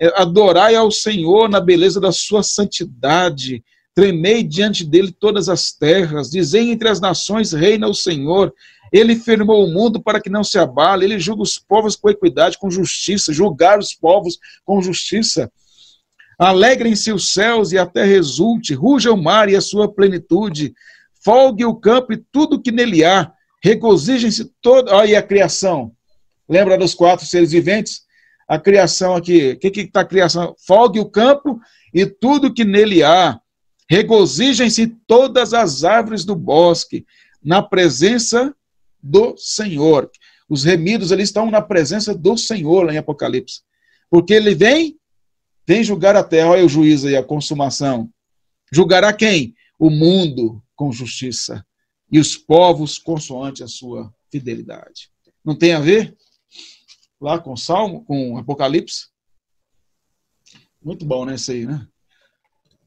Speaker 1: É, adorai ao Senhor na beleza da sua santidade, tremei diante dele todas as terras, dizei entre as nações, reina o Senhor, ele firmou o mundo para que não se abale, ele julga os povos com equidade, com justiça, julgar os povos com justiça. Alegrem-se os céus e a terra exulte, ruja o mar e a sua plenitude, folgue o campo e tudo que nele há, regozijem-se todo. Olha aí a criação. Lembra dos quatro seres viventes? A criação aqui. O que está a criação? Folgue o campo e tudo que nele há. Regozijem-se todas as árvores do bosque, na presença do Senhor. Os remidos ali estão na presença do Senhor lá em Apocalipse. Porque ele vem, vem julgar a terra. Olha o juízo aí, a consumação. Julgará quem? O mundo com justiça e os povos consoante a sua fidelidade. Não tem a ver lá com Salmo, com Apocalipse? Muito bom, né, isso aí, né?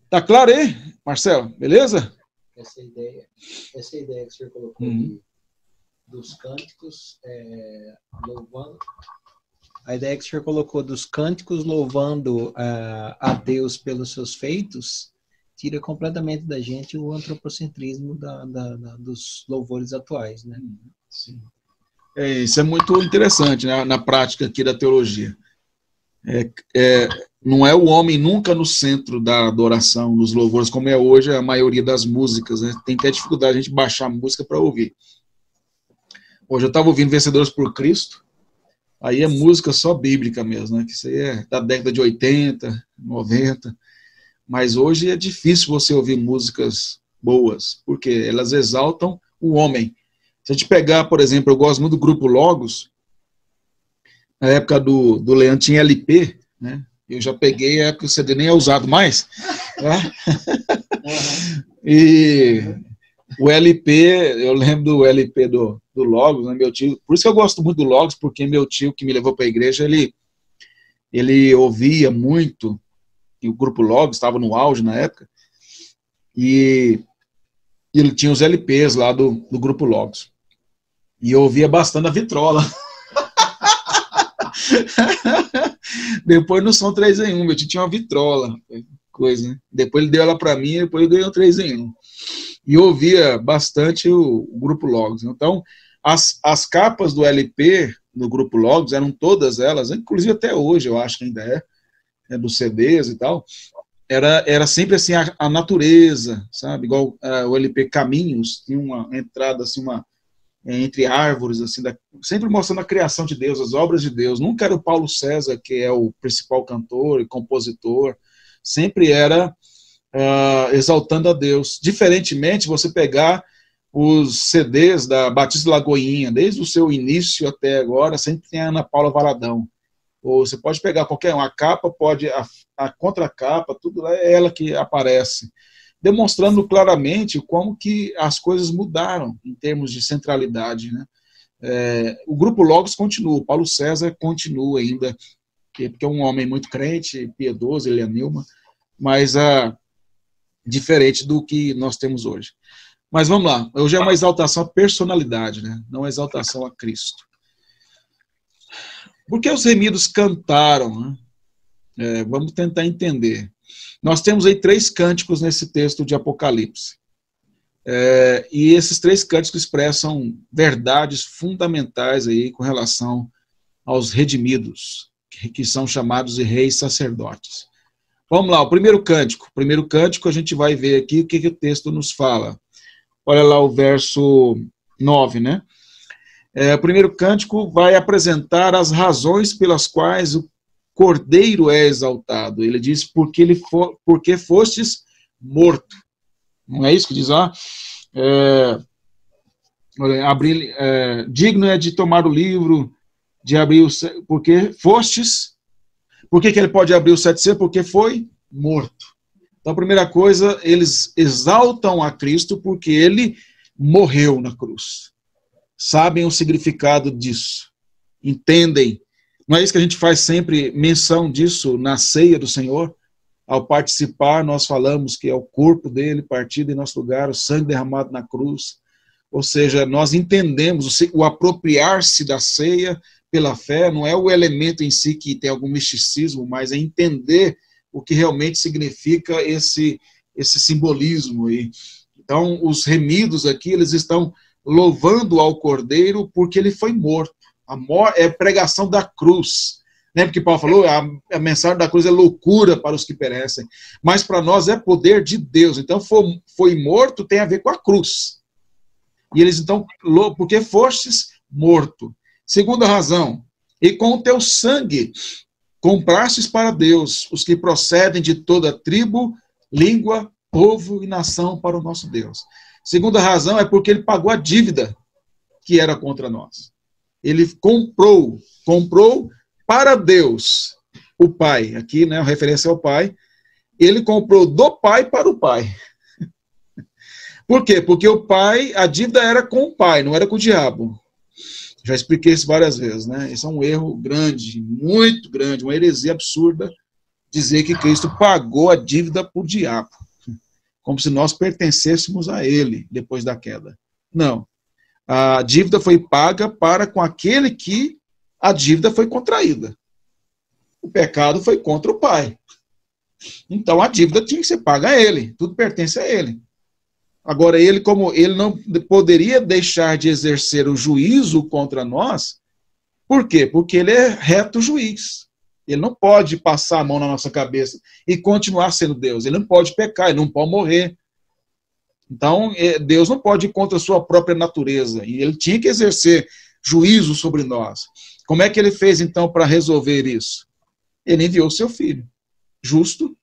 Speaker 1: Tá claro aí, Marcelo? Beleza?
Speaker 3: Essa ideia, essa ideia que o senhor colocou uhum. dos cânticos é, louvando a ideia que o senhor colocou dos cânticos louvando uh, a Deus pelos seus feitos tira completamente da gente o antropocentrismo da, da, da, dos louvores atuais, né?
Speaker 1: Sim. É, isso é muito interessante né, na prática aqui da teologia. É, é, não é o homem nunca no centro da adoração, nos louvores, como é hoje a maioria das músicas. Né? Tem até dificuldade a gente baixar a música para ouvir. Hoje eu estava ouvindo Vencedores por Cristo, aí é música só bíblica mesmo, né? que isso aí é da década de 80, 90. Mas hoje é difícil você ouvir músicas boas, porque elas exaltam o homem. Se a gente pegar, por exemplo, eu gosto muito do grupo Logos, na época do, do Leandro tinha LP, né? Eu já peguei, é que o CD nem é usado mais. Né? e o LP, eu lembro do LP do, do Logos, né, meu tio, por isso que eu gosto muito do Logos, porque meu tio que me levou para a igreja, ele, ele ouvia muito e o grupo Logos estava no auge na época, e ele tinha os LPs lá do, do grupo Logos. E eu ouvia bastante a vitrola. depois no som 3 em 1, meu tio tinha uma vitrola, coisa, né? Depois ele deu ela para mim, depois eu ganhei o 3 em 1. E eu ouvia bastante o, o grupo Logos. Então, as, as capas do LP no grupo Logos eram todas elas, inclusive até hoje eu acho que ainda é, né, dos CDs e tal, era, era sempre assim a, a natureza, sabe? Igual uh, o LP Caminhos, tinha uma entrada assim, uma entre árvores, assim, da, sempre mostrando a criação de Deus, as obras de Deus. Nunca era o Paulo César, que é o principal cantor e compositor, sempre era uh, exaltando a Deus. Diferentemente, você pegar os CDs da Batista Lagoinha, desde o seu início até agora, sempre tem a Ana Paula Valadão ou você pode pegar qualquer uma capa, pode a, a contracapa, tudo é ela que aparece, demonstrando claramente como que as coisas mudaram em termos de centralidade, né? É, o grupo Logos continua, o Paulo César continua ainda, porque é um homem muito crente, piedoso, ele é Nilma, mas ah, diferente do que nós temos hoje. Mas vamos lá, hoje é uma exaltação à personalidade, né? não uma exaltação a Cristo. Por que os remidos cantaram? Né? É, vamos tentar entender. Nós temos aí três cânticos nesse texto de Apocalipse. É, e esses três cânticos expressam verdades fundamentais aí com relação aos redimidos, que, que são chamados de reis sacerdotes. Vamos lá, o primeiro cântico. O primeiro cântico a gente vai ver aqui o que, que o texto nos fala. Olha lá o verso 9, né? É, o primeiro cântico vai apresentar as razões pelas quais o cordeiro é exaltado. Ele diz, porque, ele for, porque fostes morto. Não é isso que diz lá? É, é, digno é de tomar o livro, de abrir o. Porque fostes. Por que, que ele pode abrir o 7C? Porque foi morto. Então, a primeira coisa, eles exaltam a Cristo porque ele morreu na cruz sabem o significado disso, entendem. Não é isso que a gente faz sempre menção disso na ceia do Senhor? Ao participar, nós falamos que é o corpo dele partido em nosso lugar, o sangue derramado na cruz. Ou seja, nós entendemos o apropriar-se da ceia pela fé, não é o elemento em si que tem algum misticismo, mas é entender o que realmente significa esse, esse simbolismo. E, então, os remidos aqui, eles estão louvando ao Cordeiro porque ele foi morto. A é pregação da cruz. Lembra que Paulo falou? A, a, mensagem da cruz é loucura para os que perecem, mas para nós é poder de Deus. Então, foi, foi morto tem a ver com a cruz. E eles então, porque fostes morto. Segunda razão, e com o teu sangue comprastes para Deus os que procedem de toda tribo, língua, povo e nação para o nosso Deus. Segunda razão é porque ele pagou a dívida que era contra nós. Ele comprou, comprou para Deus, o Pai, aqui, né, referência ao Pai, ele comprou do Pai para o Pai. Por quê? Porque o Pai, a dívida era com o Pai, não era com o diabo. Já expliquei isso várias vezes, né? Isso é um erro grande, muito grande, uma heresia absurda dizer que Cristo pagou a dívida por diabo, como se nós pertencêssemos a ele depois da queda. Não. A dívida foi paga para com aquele que a dívida foi contraída. O pecado foi contra o pai. Então a dívida tinha que ser paga a ele, tudo pertence a ele. Agora, ele, como ele não poderia deixar de exercer o juízo contra nós, por quê? Porque ele é reto juiz. Ele não pode passar a mão na nossa cabeça e continuar sendo Deus. Ele não pode pecar, ele não pode morrer. Então, é, Deus não pode ir contra a sua própria natureza. E ele tinha que exercer juízo sobre nós. Como é que ele fez, então, para resolver isso? Ele enviou seu filho, justo,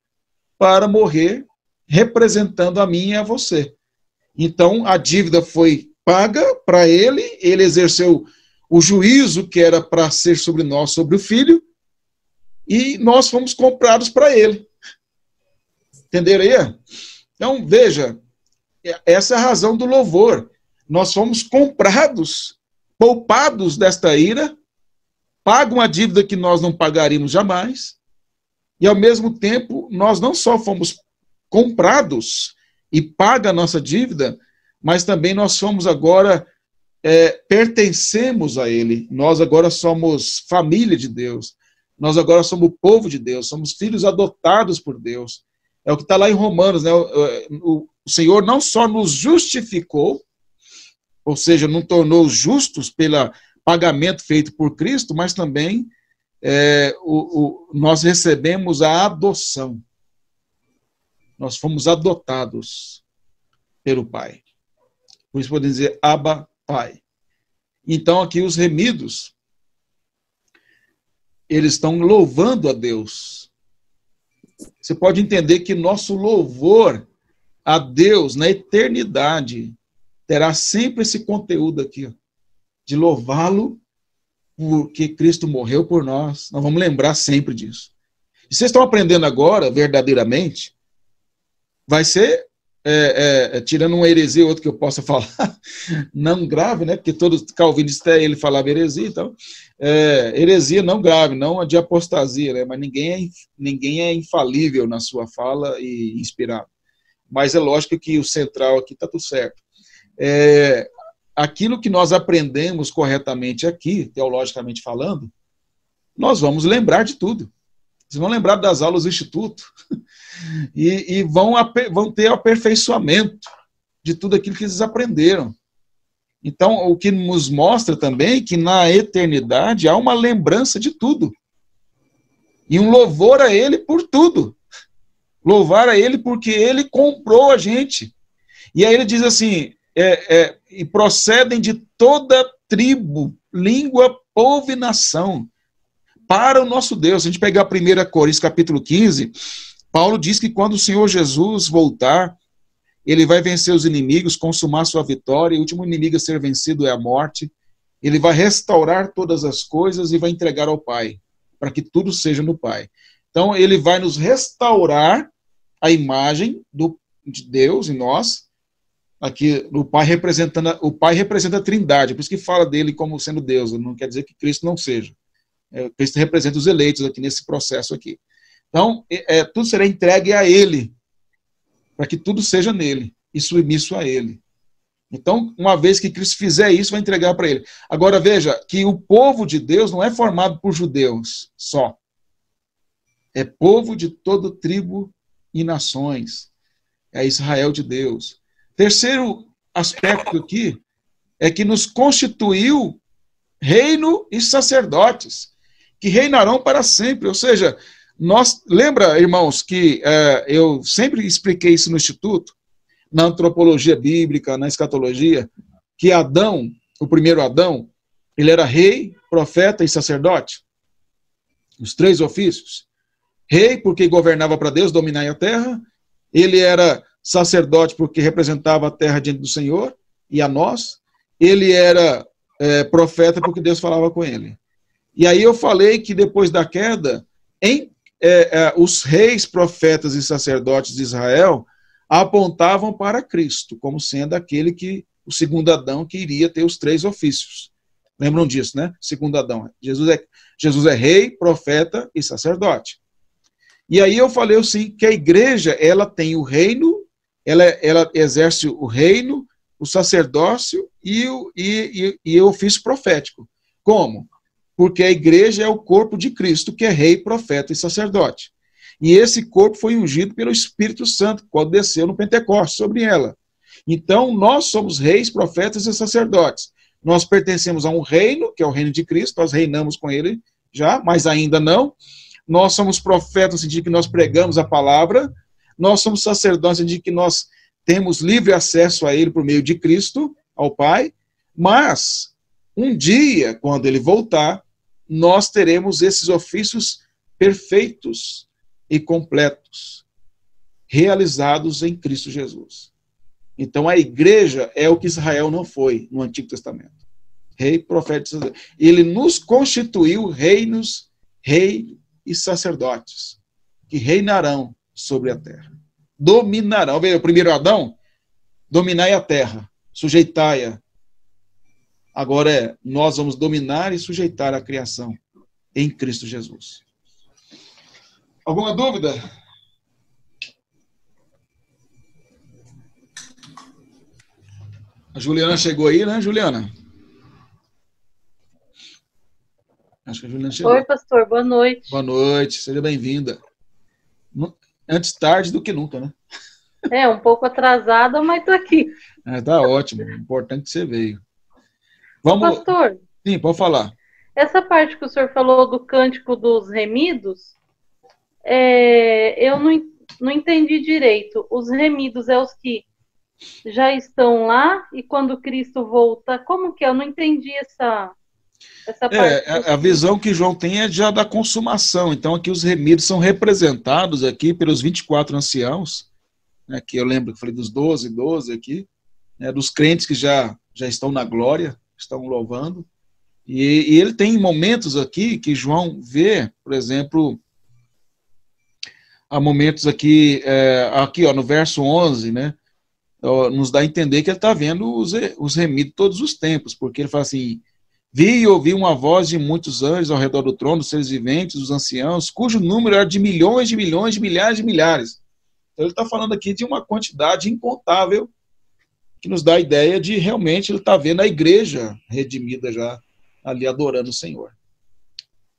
Speaker 1: para morrer representando a mim e a você. Então, a dívida foi paga para ele, ele exerceu o juízo que era para ser sobre nós, sobre o filho, e nós fomos comprados para ele. Entenderam aí? Então, veja, essa é a razão do louvor. Nós fomos comprados, poupados desta ira, pagam a dívida que nós não pagaríamos jamais, e ao mesmo tempo, nós não só fomos comprados, e paga a nossa dívida, mas também nós somos agora, é, pertencemos a Ele. Nós agora somos família de Deus. Nós agora somos povo de Deus, somos filhos adotados por Deus. É o que está lá em Romanos, né? O, Senhor não só nos justificou, ou seja, não tornou justos pelo pagamento feito por Cristo, mas também é, o, o, nós recebemos a adoção nós fomos adotados pelo Pai. Por isso podemos dizer Abba, Pai. Então aqui os remidos, eles estão louvando a Deus. Você pode entender que nosso louvor a Deus na eternidade terá sempre esse conteúdo aqui, ó, de louvá-lo porque Cristo morreu por nós. Nós vamos lembrar sempre disso. E vocês estão aprendendo agora, verdadeiramente, vai ser, é, é, tirando uma heresia ou outra que eu possa falar, não grave, né? Porque todos calvinistas, ele falava heresia, então, é, heresia não grave, não a de apostasia, né? Mas ninguém é, ninguém é infalível na sua fala e inspirado. Mas é lógico que o central aqui está tudo certo. É, aquilo que nós aprendemos corretamente aqui, teologicamente falando, nós vamos lembrar de tudo. Vocês vão lembrar das aulas do Instituto e, e vão, vão ter aperfeiçoamento de tudo aquilo que eles aprenderam. Então, o que nos mostra também que na eternidade há uma lembrança de tudo. E um louvor a Ele por tudo. Louvar a Ele porque Ele comprou a gente. E aí ele diz assim: é, é, e procedem de toda tribo, língua, povo e nação para o nosso Deus. Se a gente pegar 1 Coríntios capítulo 15, Paulo diz que quando o Senhor Jesus voltar, ele vai vencer os inimigos, consumar sua vitória, e o último inimigo a ser vencido é a morte. Ele vai restaurar todas as coisas e vai entregar ao Pai, para que tudo seja no Pai. Então, ele vai nos restaurar a imagem do, de Deus em nós. Aqui, o Pai representando, o Pai representa a Trindade, por isso que fala dele como sendo Deus, não quer dizer que Cristo não seja. É, Cristo representa os eleitos aqui nesse processo aqui. Então, é, tudo será entregue a Ele, para que tudo seja nele e submisso a Ele. Então, uma vez que Cristo fizer isso, vai entregar para Ele. Agora, veja que o povo de Deus não é formado por judeus só. É povo de todo tribo e nações. É Israel de Deus. Terceiro aspecto aqui é que nos constituiu reino e sacerdotes. Que reinarão para sempre. Ou seja, nós lembra, irmãos, que é, eu sempre expliquei isso no Instituto, na antropologia bíblica, na escatologia, que Adão, o primeiro Adão, ele era rei, profeta e sacerdote. Os três ofícios. Rei, porque governava para Deus, dominar a terra. Ele era sacerdote, porque representava a terra diante do Senhor e a nós. Ele era é, profeta, porque Deus falava com ele. E aí eu falei que depois da queda, em, é, é, os reis, profetas e sacerdotes de Israel apontavam para Cristo, como sendo aquele que, o segundo Adão, que iria ter os três ofícios. Lembram disso, né? Segundo Adão. Jesus é, Jesus é rei, profeta e sacerdote. E aí eu falei assim, que a igreja, ela tem o reino, ela, ela exerce o reino, o sacerdócio e o, e, e, e o ofício profético. Como? Porque a igreja é o corpo de Cristo, que é rei, profeta e sacerdote. E esse corpo foi ungido pelo Espírito Santo, quando desceu no Pentecostes sobre ela. Então, nós somos reis, profetas e sacerdotes. Nós pertencemos a um reino, que é o reino de Cristo, nós reinamos com ele já, mas ainda não. Nós somos profetas sentido que nós pregamos a palavra. Nós somos sacerdotes sentido que nós temos livre acesso a ele por meio de Cristo, ao Pai. Mas, um dia, quando ele voltar, nós teremos esses ofícios perfeitos e completos, realizados em Cristo Jesus. Então a igreja é o que Israel não foi no Antigo Testamento. Rei, profeta, ele nos constituiu reinos, rei e sacerdotes, que reinarão sobre a terra. Dominarão. Veja, o primeiro Adão, dominai a terra, sujeitai-a. Agora é, nós vamos dominar e sujeitar a criação em Cristo Jesus. Alguma dúvida? A Juliana chegou aí, né, Juliana?
Speaker 5: Acho que a Juliana chegou. Oi, pastor, boa noite.
Speaker 1: Boa noite, seja bem-vinda. Antes tarde do que nunca, né?
Speaker 5: É, um pouco atrasada, mas tô aqui.
Speaker 1: É, tá ótimo, importante que você veio. Vamos...
Speaker 5: Pastor.
Speaker 1: Sim, pode falar.
Speaker 5: Essa parte que o senhor falou do cântico dos remidos, é, eu não, não entendi direito. Os remidos é os que já estão lá e quando Cristo volta, como que é? eu não entendi essa essa
Speaker 1: é, a, a visão que João tem é já da consumação. Então aqui os remidos são representados aqui pelos 24 anciãos, né, que eu lembro que falei dos 12, 12 aqui, né, dos crentes que já já estão na glória, estão louvando. E, e ele tem momentos aqui que João vê, por exemplo, há momentos aqui, é, aqui ó, no verso 11, né, nos dá a entender que ele está vendo os, os remidos todos os tempos, porque ele fala assim, vi e ouvi uma voz de muitos anjos ao redor do trono, dos seres viventes, dos anciãos, cujo número era de milhões de milhões, de milhares de milhares. Então ele está falando aqui de uma quantidade incontável, que nos dá a ideia de realmente ele está vendo a igreja redimida já ali adorando o Senhor.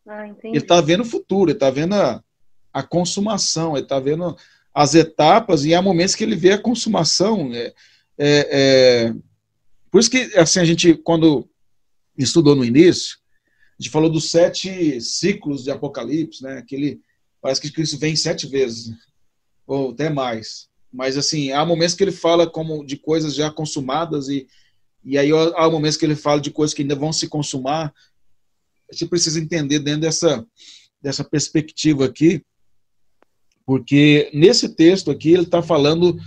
Speaker 5: Ah,
Speaker 1: ele está vendo o futuro, ele está vendo a, a consumação, ele está vendo as etapas e há momentos que ele vê a consumação. É, é, é, por isso que assim a gente quando estudou no início, a gente falou dos sete ciclos de Apocalipse, né? Aquele parece que Cristo vem sete vezes ou até mais. Mas assim há momentos que ele fala como de coisas já consumadas e e aí há momentos que ele fala de coisas que ainda vão se consumar. A gente precisa entender dentro dessa dessa perspectiva aqui porque nesse texto aqui ele está falando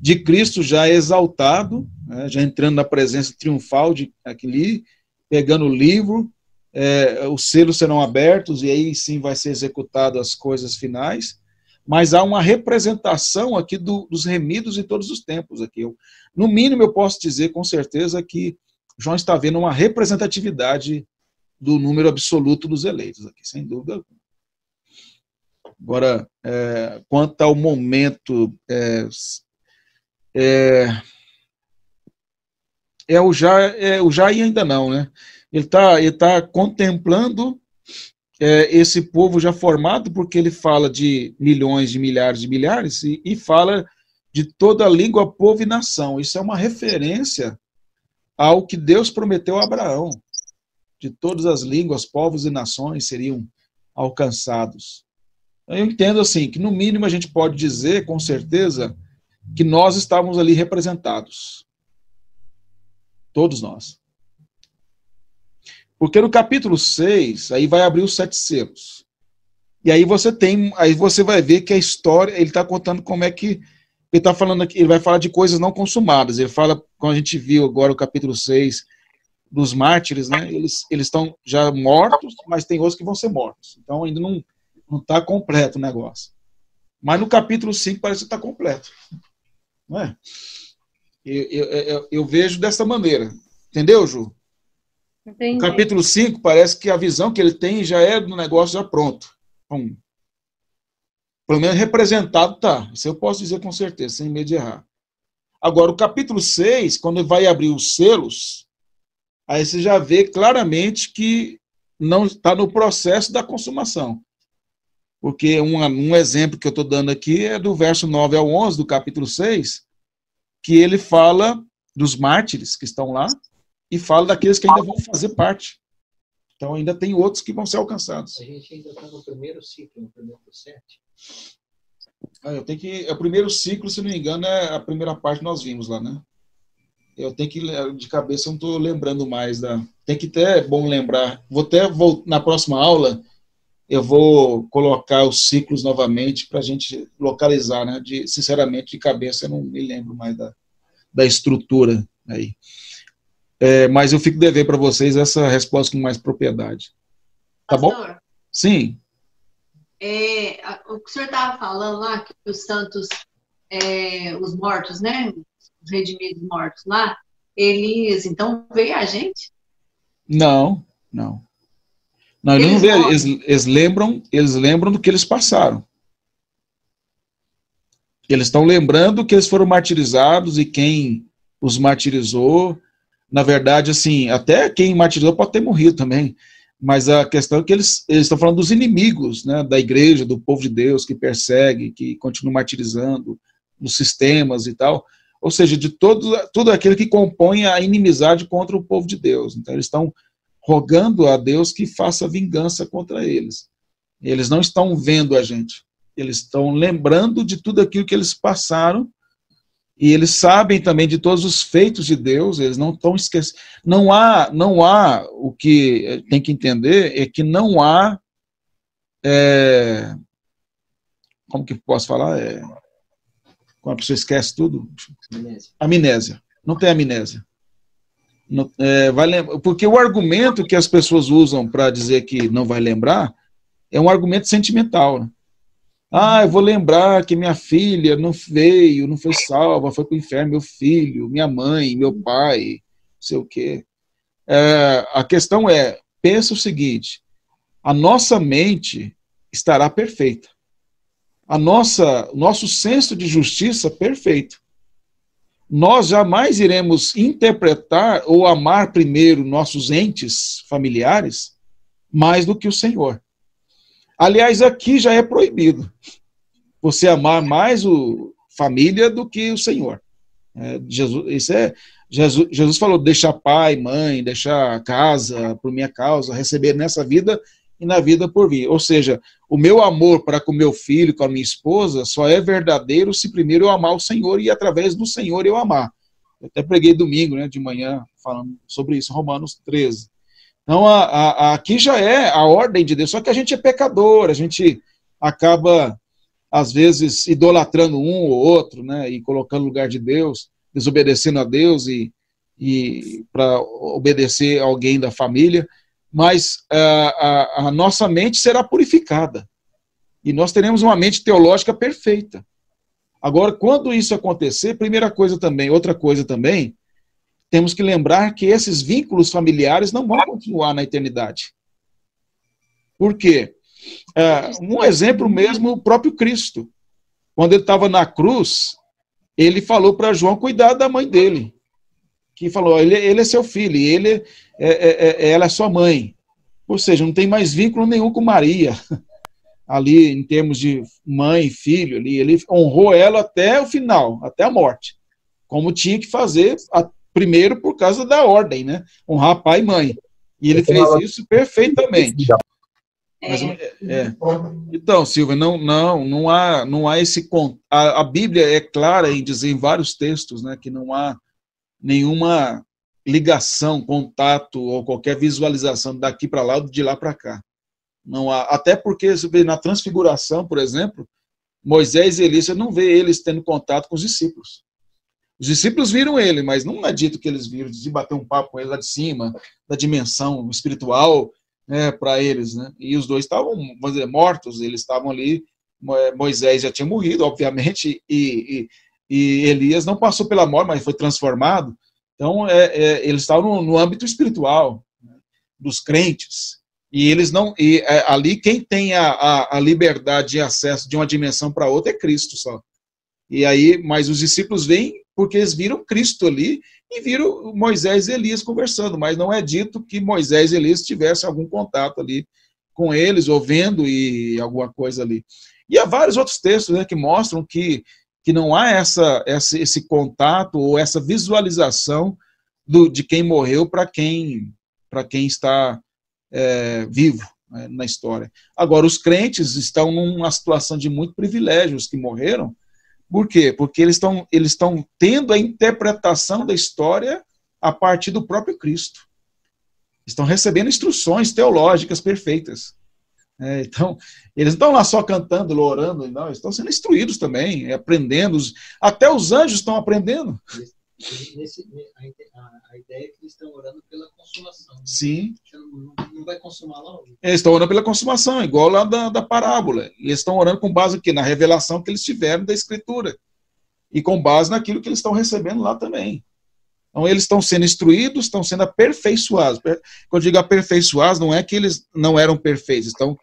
Speaker 1: de Cristo já exaltado, né, já entrando na presença triunfal de aquele, pegando o livro, é, os selos serão abertos e aí sim vai ser executado as coisas finais. Mas há uma representação aqui do, dos remidos em todos os tempos aqui. Eu, no mínimo eu posso dizer com certeza que João está vendo uma representatividade do número absoluto dos eleitos aqui, sem dúvida alguma. Agora, é, quanto ao momento, é, é, é, o já, é o já e ainda não, né? Ele está ele tá contemplando é, esse povo já formado, porque ele fala de milhões, de milhares de milhares, e, e fala de toda a língua, povo e nação. Isso é uma referência ao que Deus prometeu a Abraão. De todas as línguas, povos e nações seriam alcançados. Eu entendo assim que no mínimo a gente pode dizer com certeza que nós estávamos ali representados. Todos nós. Porque no capítulo 6, aí vai abrir os sete selos. E aí você tem, aí você vai ver que a história, ele está contando como é que ele está falando aqui, ele vai falar de coisas não consumadas. Ele fala, como a gente viu agora o capítulo 6 dos mártires, né? Eles eles estão já mortos, mas tem outros que vão ser mortos. Então ainda não não está completo o negócio. Mas no capítulo 5 parece que está completo. Não é? Eu, eu, eu, eu, vejo dessa maneira. Entendeu, Ju? Entendi. Capítulo 5 parece que a visão que ele tem já é do negócio já pronto. Pelo menos representado tá. Isso eu posso dizer com certeza, sem medo de errar. Agora, o capítulo 6, quando ele vai abrir os selos, aí você já vê claramente que não está no processo da consumação. Porque um, um exemplo que eu estou dando aqui é do verso 9 ao 11 do capítulo 6, que ele fala dos mártires que estão lá e fala daqueles que ainda vão fazer parte. Então ainda tem outros que vão ser alcançados.
Speaker 3: A gente ainda está no primeiro ciclo, no primeiro sete.
Speaker 1: Ah, eu tenho que. O primeiro ciclo, se não me engano, é a primeira parte que nós vimos lá, né? Eu tenho que. De cabeça, eu não estou lembrando mais da. Tem que ter, é bom lembrar. Vou até. Vou, na próxima aula, eu vou colocar os ciclos novamente para a gente localizar, né? De, sinceramente, de cabeça, eu não me lembro mais da, da estrutura aí. É, mas eu fico dever para vocês essa resposta com mais propriedade. Tá Pastor, bom? Sim.
Speaker 6: É, o que o senhor estava falando lá, que os santos, é, os mortos, né? Os redimidos mortos lá, eles então veio a gente?
Speaker 1: Não, não. Não, eles, não vê, eles, eles, lembram, eles lembram do que eles passaram. Eles estão lembrando que eles foram martirizados e quem os martirizou, na verdade, assim, até quem martirizou pode ter morrido também, mas a questão é que eles, eles estão falando dos inimigos né, da igreja, do povo de Deus, que persegue, que continua martirizando, nos sistemas e tal, ou seja, de todo, tudo aquilo que compõe a inimizade contra o povo de Deus. Então, eles estão rogando a Deus que faça vingança contra eles. Eles não estão vendo a gente, eles estão lembrando de tudo aquilo que eles passaram e eles sabem também de todos os feitos de Deus, eles não estão esquecendo. Não há, não há, o que tem que entender é que não há, é, como que posso falar? É, quando a pessoa esquece tudo? Amnésia. Amnésia. Não tem amnésia. Não, é, vai lembrar, porque o argumento que as pessoas usam para dizer que não vai lembrar é um argumento sentimental. Né? Ah, eu vou lembrar que minha filha não veio, não foi salva, foi para o inferno, meu filho, minha mãe, meu pai, não sei o quê. É, a questão é, pensa o seguinte, a nossa mente estará perfeita. A nossa, nosso senso de justiça perfeito. Nós jamais iremos interpretar ou amar primeiro nossos entes familiares mais do que o Senhor. Aliás, aqui já é proibido você amar mais o família do que o Senhor. É, Jesus, isso é, Jesus, Jesus falou: deixar pai, mãe, deixar casa por minha causa, receber nessa vida e na vida por vir. Ou seja, o meu amor para com meu filho, com a minha esposa, só é verdadeiro se primeiro eu amar o Senhor e através do Senhor eu amar. Eu até preguei domingo, né, de manhã, falando sobre isso, Romanos 13. Então, a, a, aqui já é a ordem de Deus, só que a gente é pecador, a gente acaba, às vezes, idolatrando um ou outro, né, e colocando no lugar de Deus, desobedecendo a Deus e, e para obedecer alguém da família, mas a, a, a nossa mente será purificada e nós teremos uma mente teológica perfeita. Agora, quando isso acontecer, primeira coisa também, outra coisa também, temos que lembrar que esses vínculos familiares não vão continuar na eternidade. Por quê? É, um exemplo mesmo, o próprio Cristo. Quando ele estava na cruz, ele falou para João cuidar da mãe dele. Que falou, ele, ele é seu filho, ele, é, é, é, ela é sua mãe. Ou seja, não tem mais vínculo nenhum com Maria. Ali, em termos de mãe e filho, ali, ele honrou ela até o final, até a morte. Como tinha que fazer Primeiro, por causa da ordem, né? Honrar pai e mãe. E ele fez isso perfeitamente. Mas, é, é. Então, Silvia, não, não, não há, não há esse a, a Bíblia é clara em dizer em vários textos, né, que não há nenhuma ligação, contato ou qualquer visualização daqui para lá ou de lá para cá. Não há, até porque na transfiguração, por exemplo, Moisés e Elias não vê eles tendo contato com os discípulos. Os discípulos viram ele, mas não é dito que eles viram, de bater um papo com ele lá de cima, da dimensão espiritual né, para eles. Né? E os dois estavam, vamos dizer, mortos, eles estavam ali. Moisés já tinha morrido, obviamente, e, e, e Elias não passou pela morte, mas foi transformado. Então, é, é, eles estavam no, no âmbito espiritual né, dos crentes. E eles não. E é, ali quem tem a, a, a, liberdade de acesso de uma dimensão para outra é Cristo só. E aí, mas os discípulos vêm porque eles viram Cristo ali e viram Moisés e Elias conversando, mas não é dito que Moisés e Elias tivessem algum contato ali com eles, ou vendo e alguma coisa ali. E há vários outros textos né, que mostram que, que não há essa, essa, esse contato ou essa visualização do, de quem morreu para quem, quem está é, vivo né, na história. Agora, os crentes estão numa situação de muito privilégio, os que morreram, por quê? Porque eles estão eles estão tendo a interpretação da história a partir do próprio Cristo. Estão recebendo instruções teológicas perfeitas. É, então, eles não estão lá só cantando, orando, não, eles estão sendo instruídos também, aprendendo. Até os anjos estão aprendendo.
Speaker 3: Nesse, a, a, ideia é que eles estão orando pela consumação.
Speaker 1: Sim.
Speaker 3: Não, não, vai consumar lá?
Speaker 1: Eles estão orando pela consumação, igual lá da, da parábola. Eles estão orando com base aqui na revelação que eles tiveram da Escritura. E com base naquilo que eles estão recebendo lá também. Então, eles estão sendo instruídos, estão sendo aperfeiçoados. Quando eu digo aperfeiçoados, não é que eles não eram perfeitos, estão,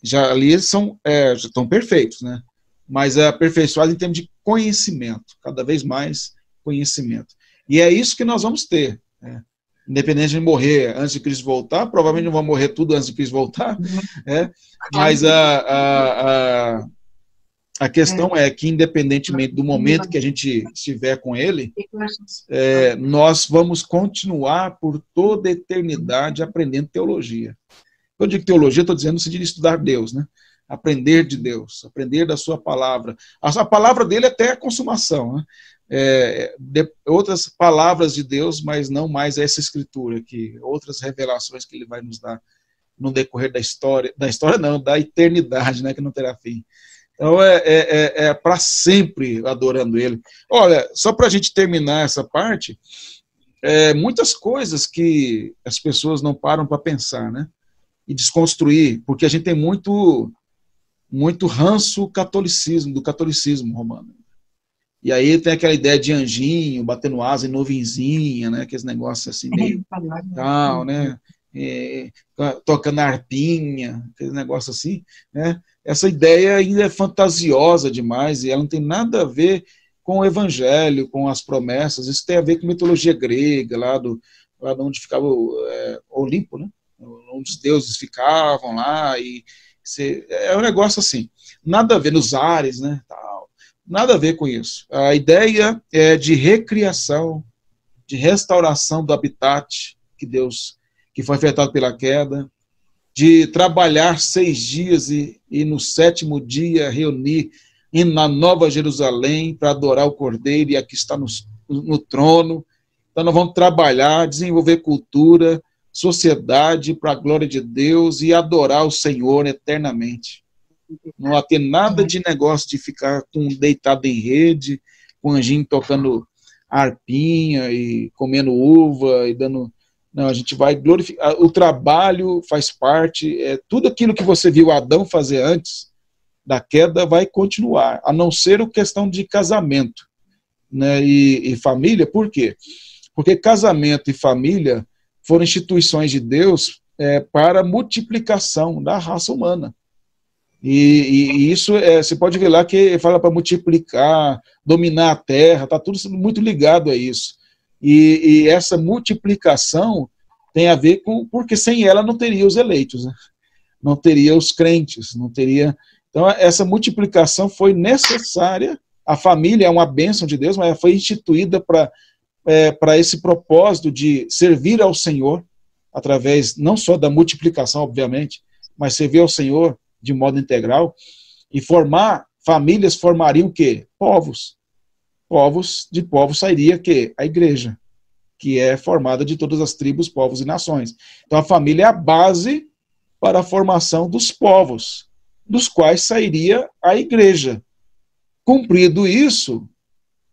Speaker 1: já ali eles são, é, já estão perfeitos, né? Mas é aperfeiçoados em termos de conhecimento, cada vez mais conhecimento. E é isso que nós vamos ter. Né? Independente de morrer antes de Cristo voltar, provavelmente não vão morrer tudo antes de Cristo voltar, né? mas a, a, a, a questão é. é que, independentemente do momento que a gente estiver com Ele, é, nós vamos continuar por toda a eternidade aprendendo teologia. Eu digo teologia, estou dizendo no sentido de estudar Deus, né? aprender de Deus, aprender da sua palavra. A, palavra dele é até a consumação. Né? É, de, outras palavras de Deus, mas não mais essa escritura, que outras revelações que ele vai nos dar no decorrer da história, da história não, da eternidade, né, que não terá fim. Então é, é, é, é para sempre adorando ele. Olha, só para a gente terminar essa parte, é, muitas coisas que as pessoas não param para pensar, né? E desconstruir, porque a gente tem muito muito ranço catolicismo, do catolicismo romano. E aí tem aquela ideia de anjinho, batendo asa em nuvenzinha, né? Aqueles negócios assim, meio tal, né? É, tocando arpinha, aquele negócio assim, né? Essa ideia ainda é fantasiosa demais e ela não tem nada a ver com o evangelho, com as promessas. Isso tem a ver com mitologia grega, lá, do, lá de onde ficava o é, Olimpo, né? Onde os deuses ficavam lá e é um negócio assim, nada a ver nos ares, né? Nada a ver com isso. A ideia é de recriação, de restauração do habitat que Deus, que foi afetado pela queda, de trabalhar seis dias e, e no sétimo dia reunir na Nova Jerusalém para adorar o Cordeiro e aqui está no, no trono. Então nós vamos trabalhar, desenvolver cultura, sociedade para a glória de Deus e adorar o Senhor eternamente. Não vai ter nada de negócio de ficar com, deitado em rede, com anjinho tocando arpinha e comendo uva e dando. Não, a gente vai glorificar. O trabalho faz parte, é, tudo aquilo que você viu Adão fazer antes da queda vai continuar, a não ser a questão de casamento né, e, e família. Por quê? Porque casamento e família foram instituições de Deus é, para multiplicação da raça humana. E, e, isso é, você pode ver lá que fala para multiplicar, dominar a terra, está tudo muito ligado a isso. E, e, essa multiplicação tem a ver com. Porque sem ela não teria os eleitos, né? não teria os crentes, não teria. Então, essa multiplicação foi necessária. A família é uma bênção de Deus, mas foi instituída para é, esse propósito de servir ao Senhor, através não só da multiplicação, obviamente, mas servir ao Senhor de modo integral. E formar famílias formariam o quê? Povos. Povos, de povos sairia que a igreja, que é formada de todas as tribos, povos e nações. Então a família é a base para a formação dos povos, dos quais sairia a igreja. Cumprido isso,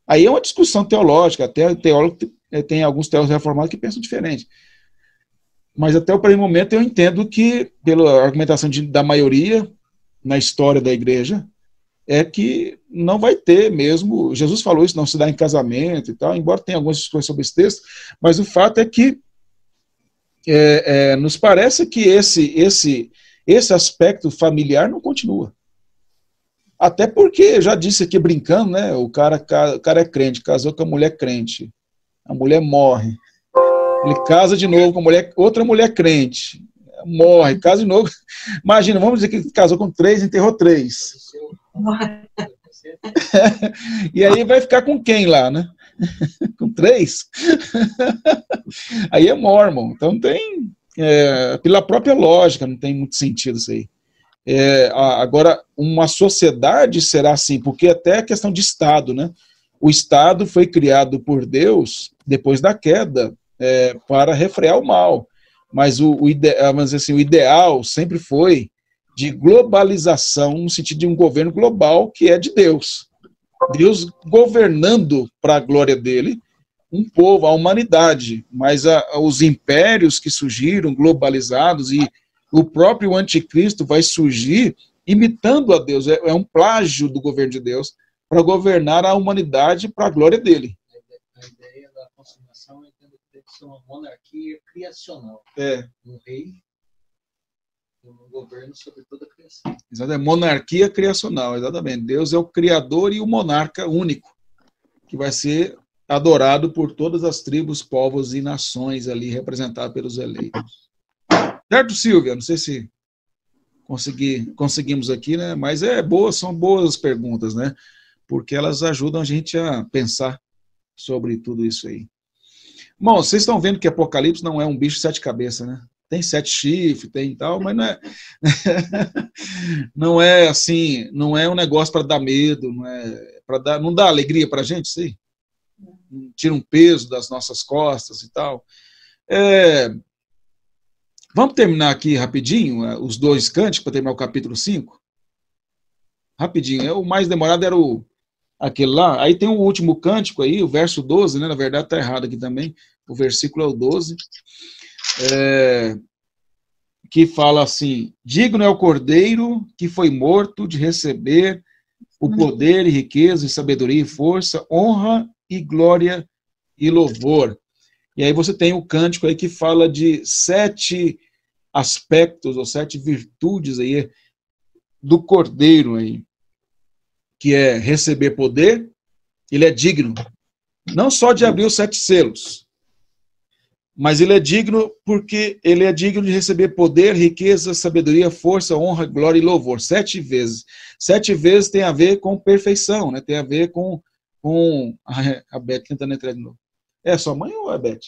Speaker 1: aí é uma discussão teológica, até teólogo, tem alguns teólogos reformados que pensam diferente. Mas até o primeiro momento eu entendo que, pela argumentação de, da maioria na história da igreja, é que não vai ter mesmo. Jesus falou isso, não se dá em casamento e tal, embora tenha algumas discussões sobre esse texto, mas o fato é que é, é, nos parece que esse, esse, esse aspecto familiar não continua. Até porque, já disse aqui brincando, né? O cara, o cara é crente, casou com a mulher crente. A mulher morre. Ele casa de novo com mulher, outra mulher crente. Morre, casa de novo. Imagina, vamos dizer que casou com três, enterrou três. e aí vai ficar com quem lá, né? com três? aí é mormon. Então tem, é, pela própria lógica, não tem muito sentido isso aí. É, agora, uma sociedade será assim, porque até a questão de Estado, né? O Estado foi criado por Deus depois da queda é, para refrear o mal. Mas o, o, ide, assim, o ideal sempre foi de globalização, no sentido de um governo global que é de Deus. Deus governando para a glória dele um povo, a humanidade, mas a, os impérios que surgiram globalizados e o próprio anticristo vai surgir imitando a Deus, é, é um plágio do governo de Deus para governar a humanidade para a glória dele.
Speaker 3: A ideia da consumação é que uma monarquia criacional.
Speaker 1: É.
Speaker 3: Um rei um governo sobre toda a criação.
Speaker 1: Exato, é monarquia criacional, exatamente. Deus é o criador e o monarca único, que vai ser adorado por todas as tribos, povos e nações ali representados pelos eleitos. Certo, Silvia? Não sei se consegui, conseguimos aqui, né? Mas é boa, são boas perguntas, né? Porque elas ajudam a gente a pensar sobre tudo isso aí. Bom, vocês estão vendo que Apocalipse não é um bicho de sete cabeças, né? tem sete chifres, tem tal, mas não é, não é assim, não é um negócio para dar medo, não é para dar, não dá alegria para a gente, sim. Tira um peso das nossas costas e tal. É, vamos terminar aqui rapidinho é, os dois cânticos para terminar o capítulo 5? Rapidinho. É, o mais demorado era o aquele lá. Aí tem o último cântico aí, o verso 12, né? Na verdade está errado aqui também. O versículo é o 12 é, que fala assim: digno é o cordeiro que foi morto de receber o hum. poder e riqueza e sabedoria e força, honra e glória e louvor. E aí você tem o cântico aí que fala de sete aspectos ou sete virtudes aí do cordeiro aí, que é receber poder, ele é digno não só de abrir os sete selos, mas ele é digno porque ele é digno de receber poder, riqueza, sabedoria, força, honra, glória e louvor. Sete vezes. Sete vezes tem a ver com perfeição, né? tem a ver com. com a Beth tentando entrar de novo. É sua mãe ou é a Beth?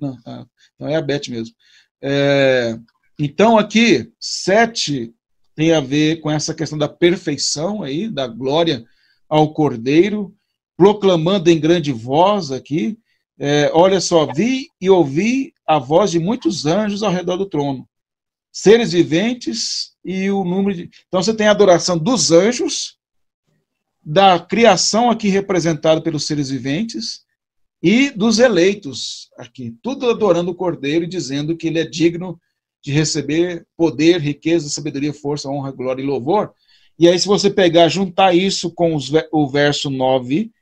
Speaker 1: Não, tá. Então é a Beth mesmo. É, então aqui, sete tem a ver com essa questão da perfeição aí, da glória ao Cordeiro, proclamando em grande voz aqui, é, olha só, vi e ouvi a voz de muitos anjos ao redor do trono, seres viventes e o número de. Então você tem a adoração dos anjos, da criação aqui representada pelos seres viventes e dos eleitos aqui, tudo adorando o Cordeiro e dizendo que ele é digno de receber poder, riqueza, sabedoria, força, honra, glória e louvor. E aí, se você pegar, juntar isso com os, o verso 9,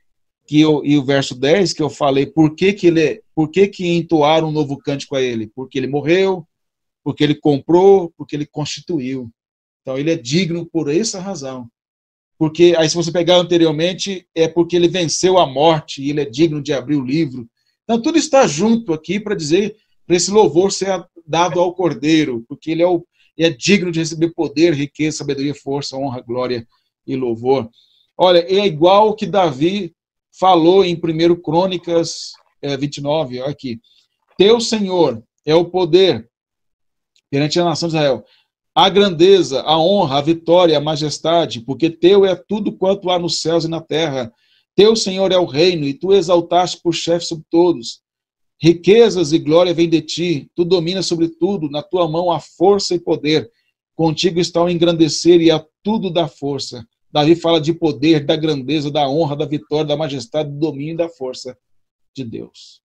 Speaker 1: que eu, e o verso 10 que eu falei, por que que ele, por que que entoaram um novo cântico a ele? Porque ele morreu, porque ele comprou, porque ele constituiu. Então ele é digno por essa razão. Porque aí se você pegar anteriormente, é porque ele venceu a morte e ele é digno de abrir o livro. Então tudo está junto aqui para dizer para esse louvor ser dado ao Cordeiro, porque ele é, o, é digno de receber poder, riqueza, sabedoria, força, honra, glória e louvor. Olha, é igual que Davi falou em 1 Crônicas é, 29, olha aqui. Teu Senhor é o poder perante a nação de Israel. A grandeza, a honra, a vitória, a majestade, porque teu é tudo quanto há nos céus e na terra. Teu, Senhor, é o reino, e tu exaltaste por chefe sobre todos. Riquezas e glória vêm de ti, tu dominas sobre tudo, na tua mão há força e poder. Contigo está o engrandecer e a tudo da força. Davi fala de poder, da grandeza, da honra, da vitória, da majestade, do domínio e da força de Deus.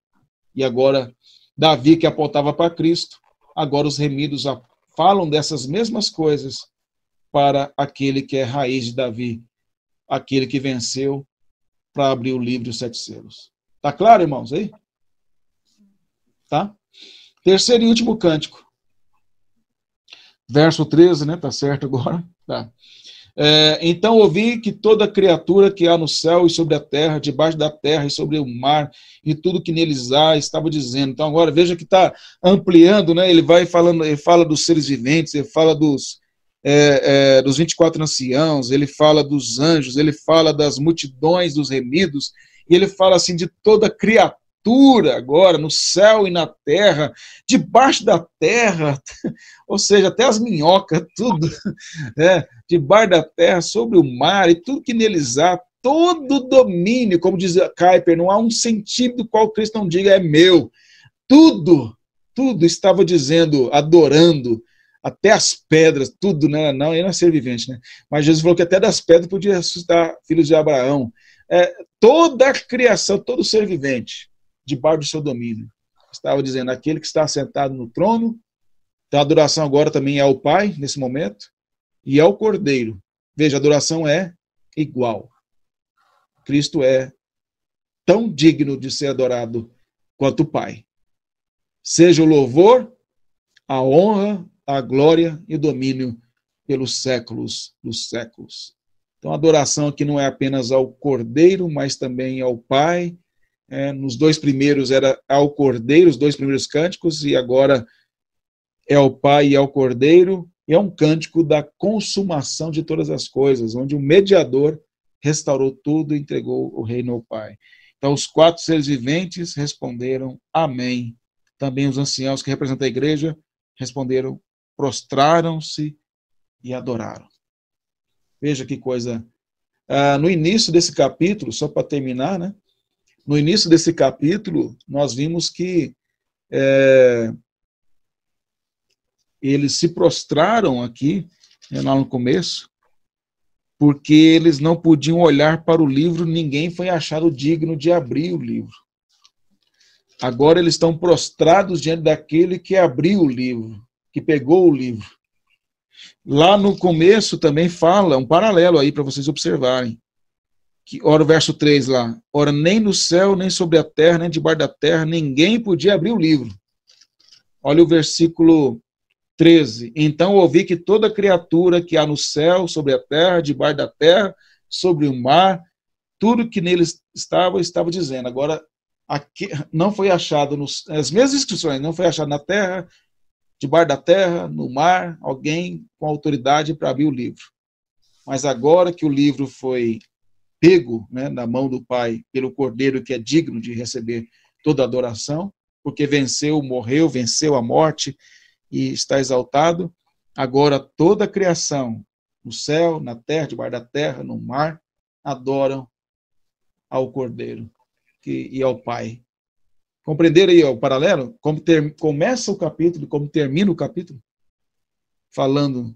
Speaker 1: E agora, Davi, que apontava para Cristo, agora os remidos falam dessas mesmas coisas para aquele que é raiz de Davi, aquele que venceu para abrir o livro os sete selos. Tá claro, irmãos, aí? Tá? Terceiro e último cântico. Verso 13, né? Tá certo agora? Tá. É, então ouvi que toda criatura que há no céu e sobre a terra, debaixo da terra e sobre o mar, e tudo que neles há, estava dizendo. Então agora veja que está ampliando, né? Ele vai falando, ele fala dos seres viventes, ele fala dos, é, é, dos 24 anciãos, ele fala dos anjos, ele fala das multidões dos remidos, e ele fala assim de toda criatura agora, no céu e na terra, debaixo da terra, ou seja, até as minhocas, tudo, né? debaixo da terra, sobre o mar e tudo que neles há, todo domínio, como diz Kuyper, não há um sentido qual Cristo não diga é meu. Tudo, tudo estava dizendo, adorando, até as pedras, tudo, né? não, ele não é ser vivente, né? Mas Jesus falou que até das pedras podia ressuscitar filhos de Abraão. É, toda a criação, todo ser vivente, debaixo do seu domínio. Estava dizendo, aquele que está sentado no trono, então a adoração agora também é ao Pai, nesse momento, e ao Cordeiro. Veja, a adoração é igual. Cristo é tão digno de ser adorado quanto o Pai. Seja o louvor, a honra, a glória e o domínio pelos séculos dos séculos. Então, a adoração aqui não é apenas ao Cordeiro, mas também ao Pai é, nos dois primeiros era ao Cordeiro, os dois primeiros cânticos, e agora é ao Pai e ao Cordeiro. E é um cântico da consumação de todas as coisas, onde o mediador restaurou tudo e entregou o reino ao Pai. Então, os quatro seres viventes responderam Amém. Também os anciãos que representam a igreja responderam, prostraram-se e adoraram. Veja que coisa. Ah, no início desse capítulo, só para terminar, né? No início desse capítulo, nós vimos que é, eles se prostraram aqui, né, lá no começo, porque eles não podiam olhar para o livro, ninguém foi achado digno de abrir o livro. Agora eles estão prostrados diante daquele que abriu o livro, que pegou o livro. Lá no começo também fala, um paralelo aí para vocês observarem que, ora o verso 3 lá, ora nem no céu, nem sobre a terra, nem debaixo da terra, ninguém podia abrir o livro. Olha o versículo 13. Então ouvi que toda criatura que há no céu, sobre a terra, debaixo da terra, sobre o mar, tudo que neles estava, estava dizendo. Agora, aqui não foi achado, nos, as mesmas inscrições, não foi achado na terra, debaixo da terra, no mar, alguém com autoridade para abrir o livro. Mas agora que o livro foi pego né, na mão do Pai pelo Cordeiro que é digno de receber toda adoração, porque venceu, morreu, venceu a morte e está exaltado. Agora toda a criação, no céu, na terra, debaixo da terra, no mar, adoram ao Cordeiro que, e ao Pai. Compreenderam aí ó, o paralelo? Como ter, começa o capítulo, como termina o capítulo? Falando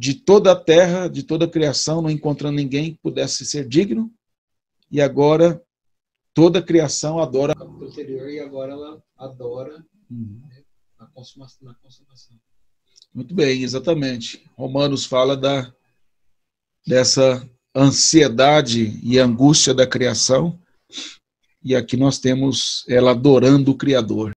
Speaker 1: de toda a terra, de toda a criação, não encontrando ninguém que pudesse ser digno, e agora toda a criação adora.
Speaker 3: Anterior, e agora ela adora uhum. né, consumação, na consumação.
Speaker 1: Muito bem, exatamente. Romanos fala da, dessa ansiedade e angústia da criação, e aqui nós temos ela adorando o Criador.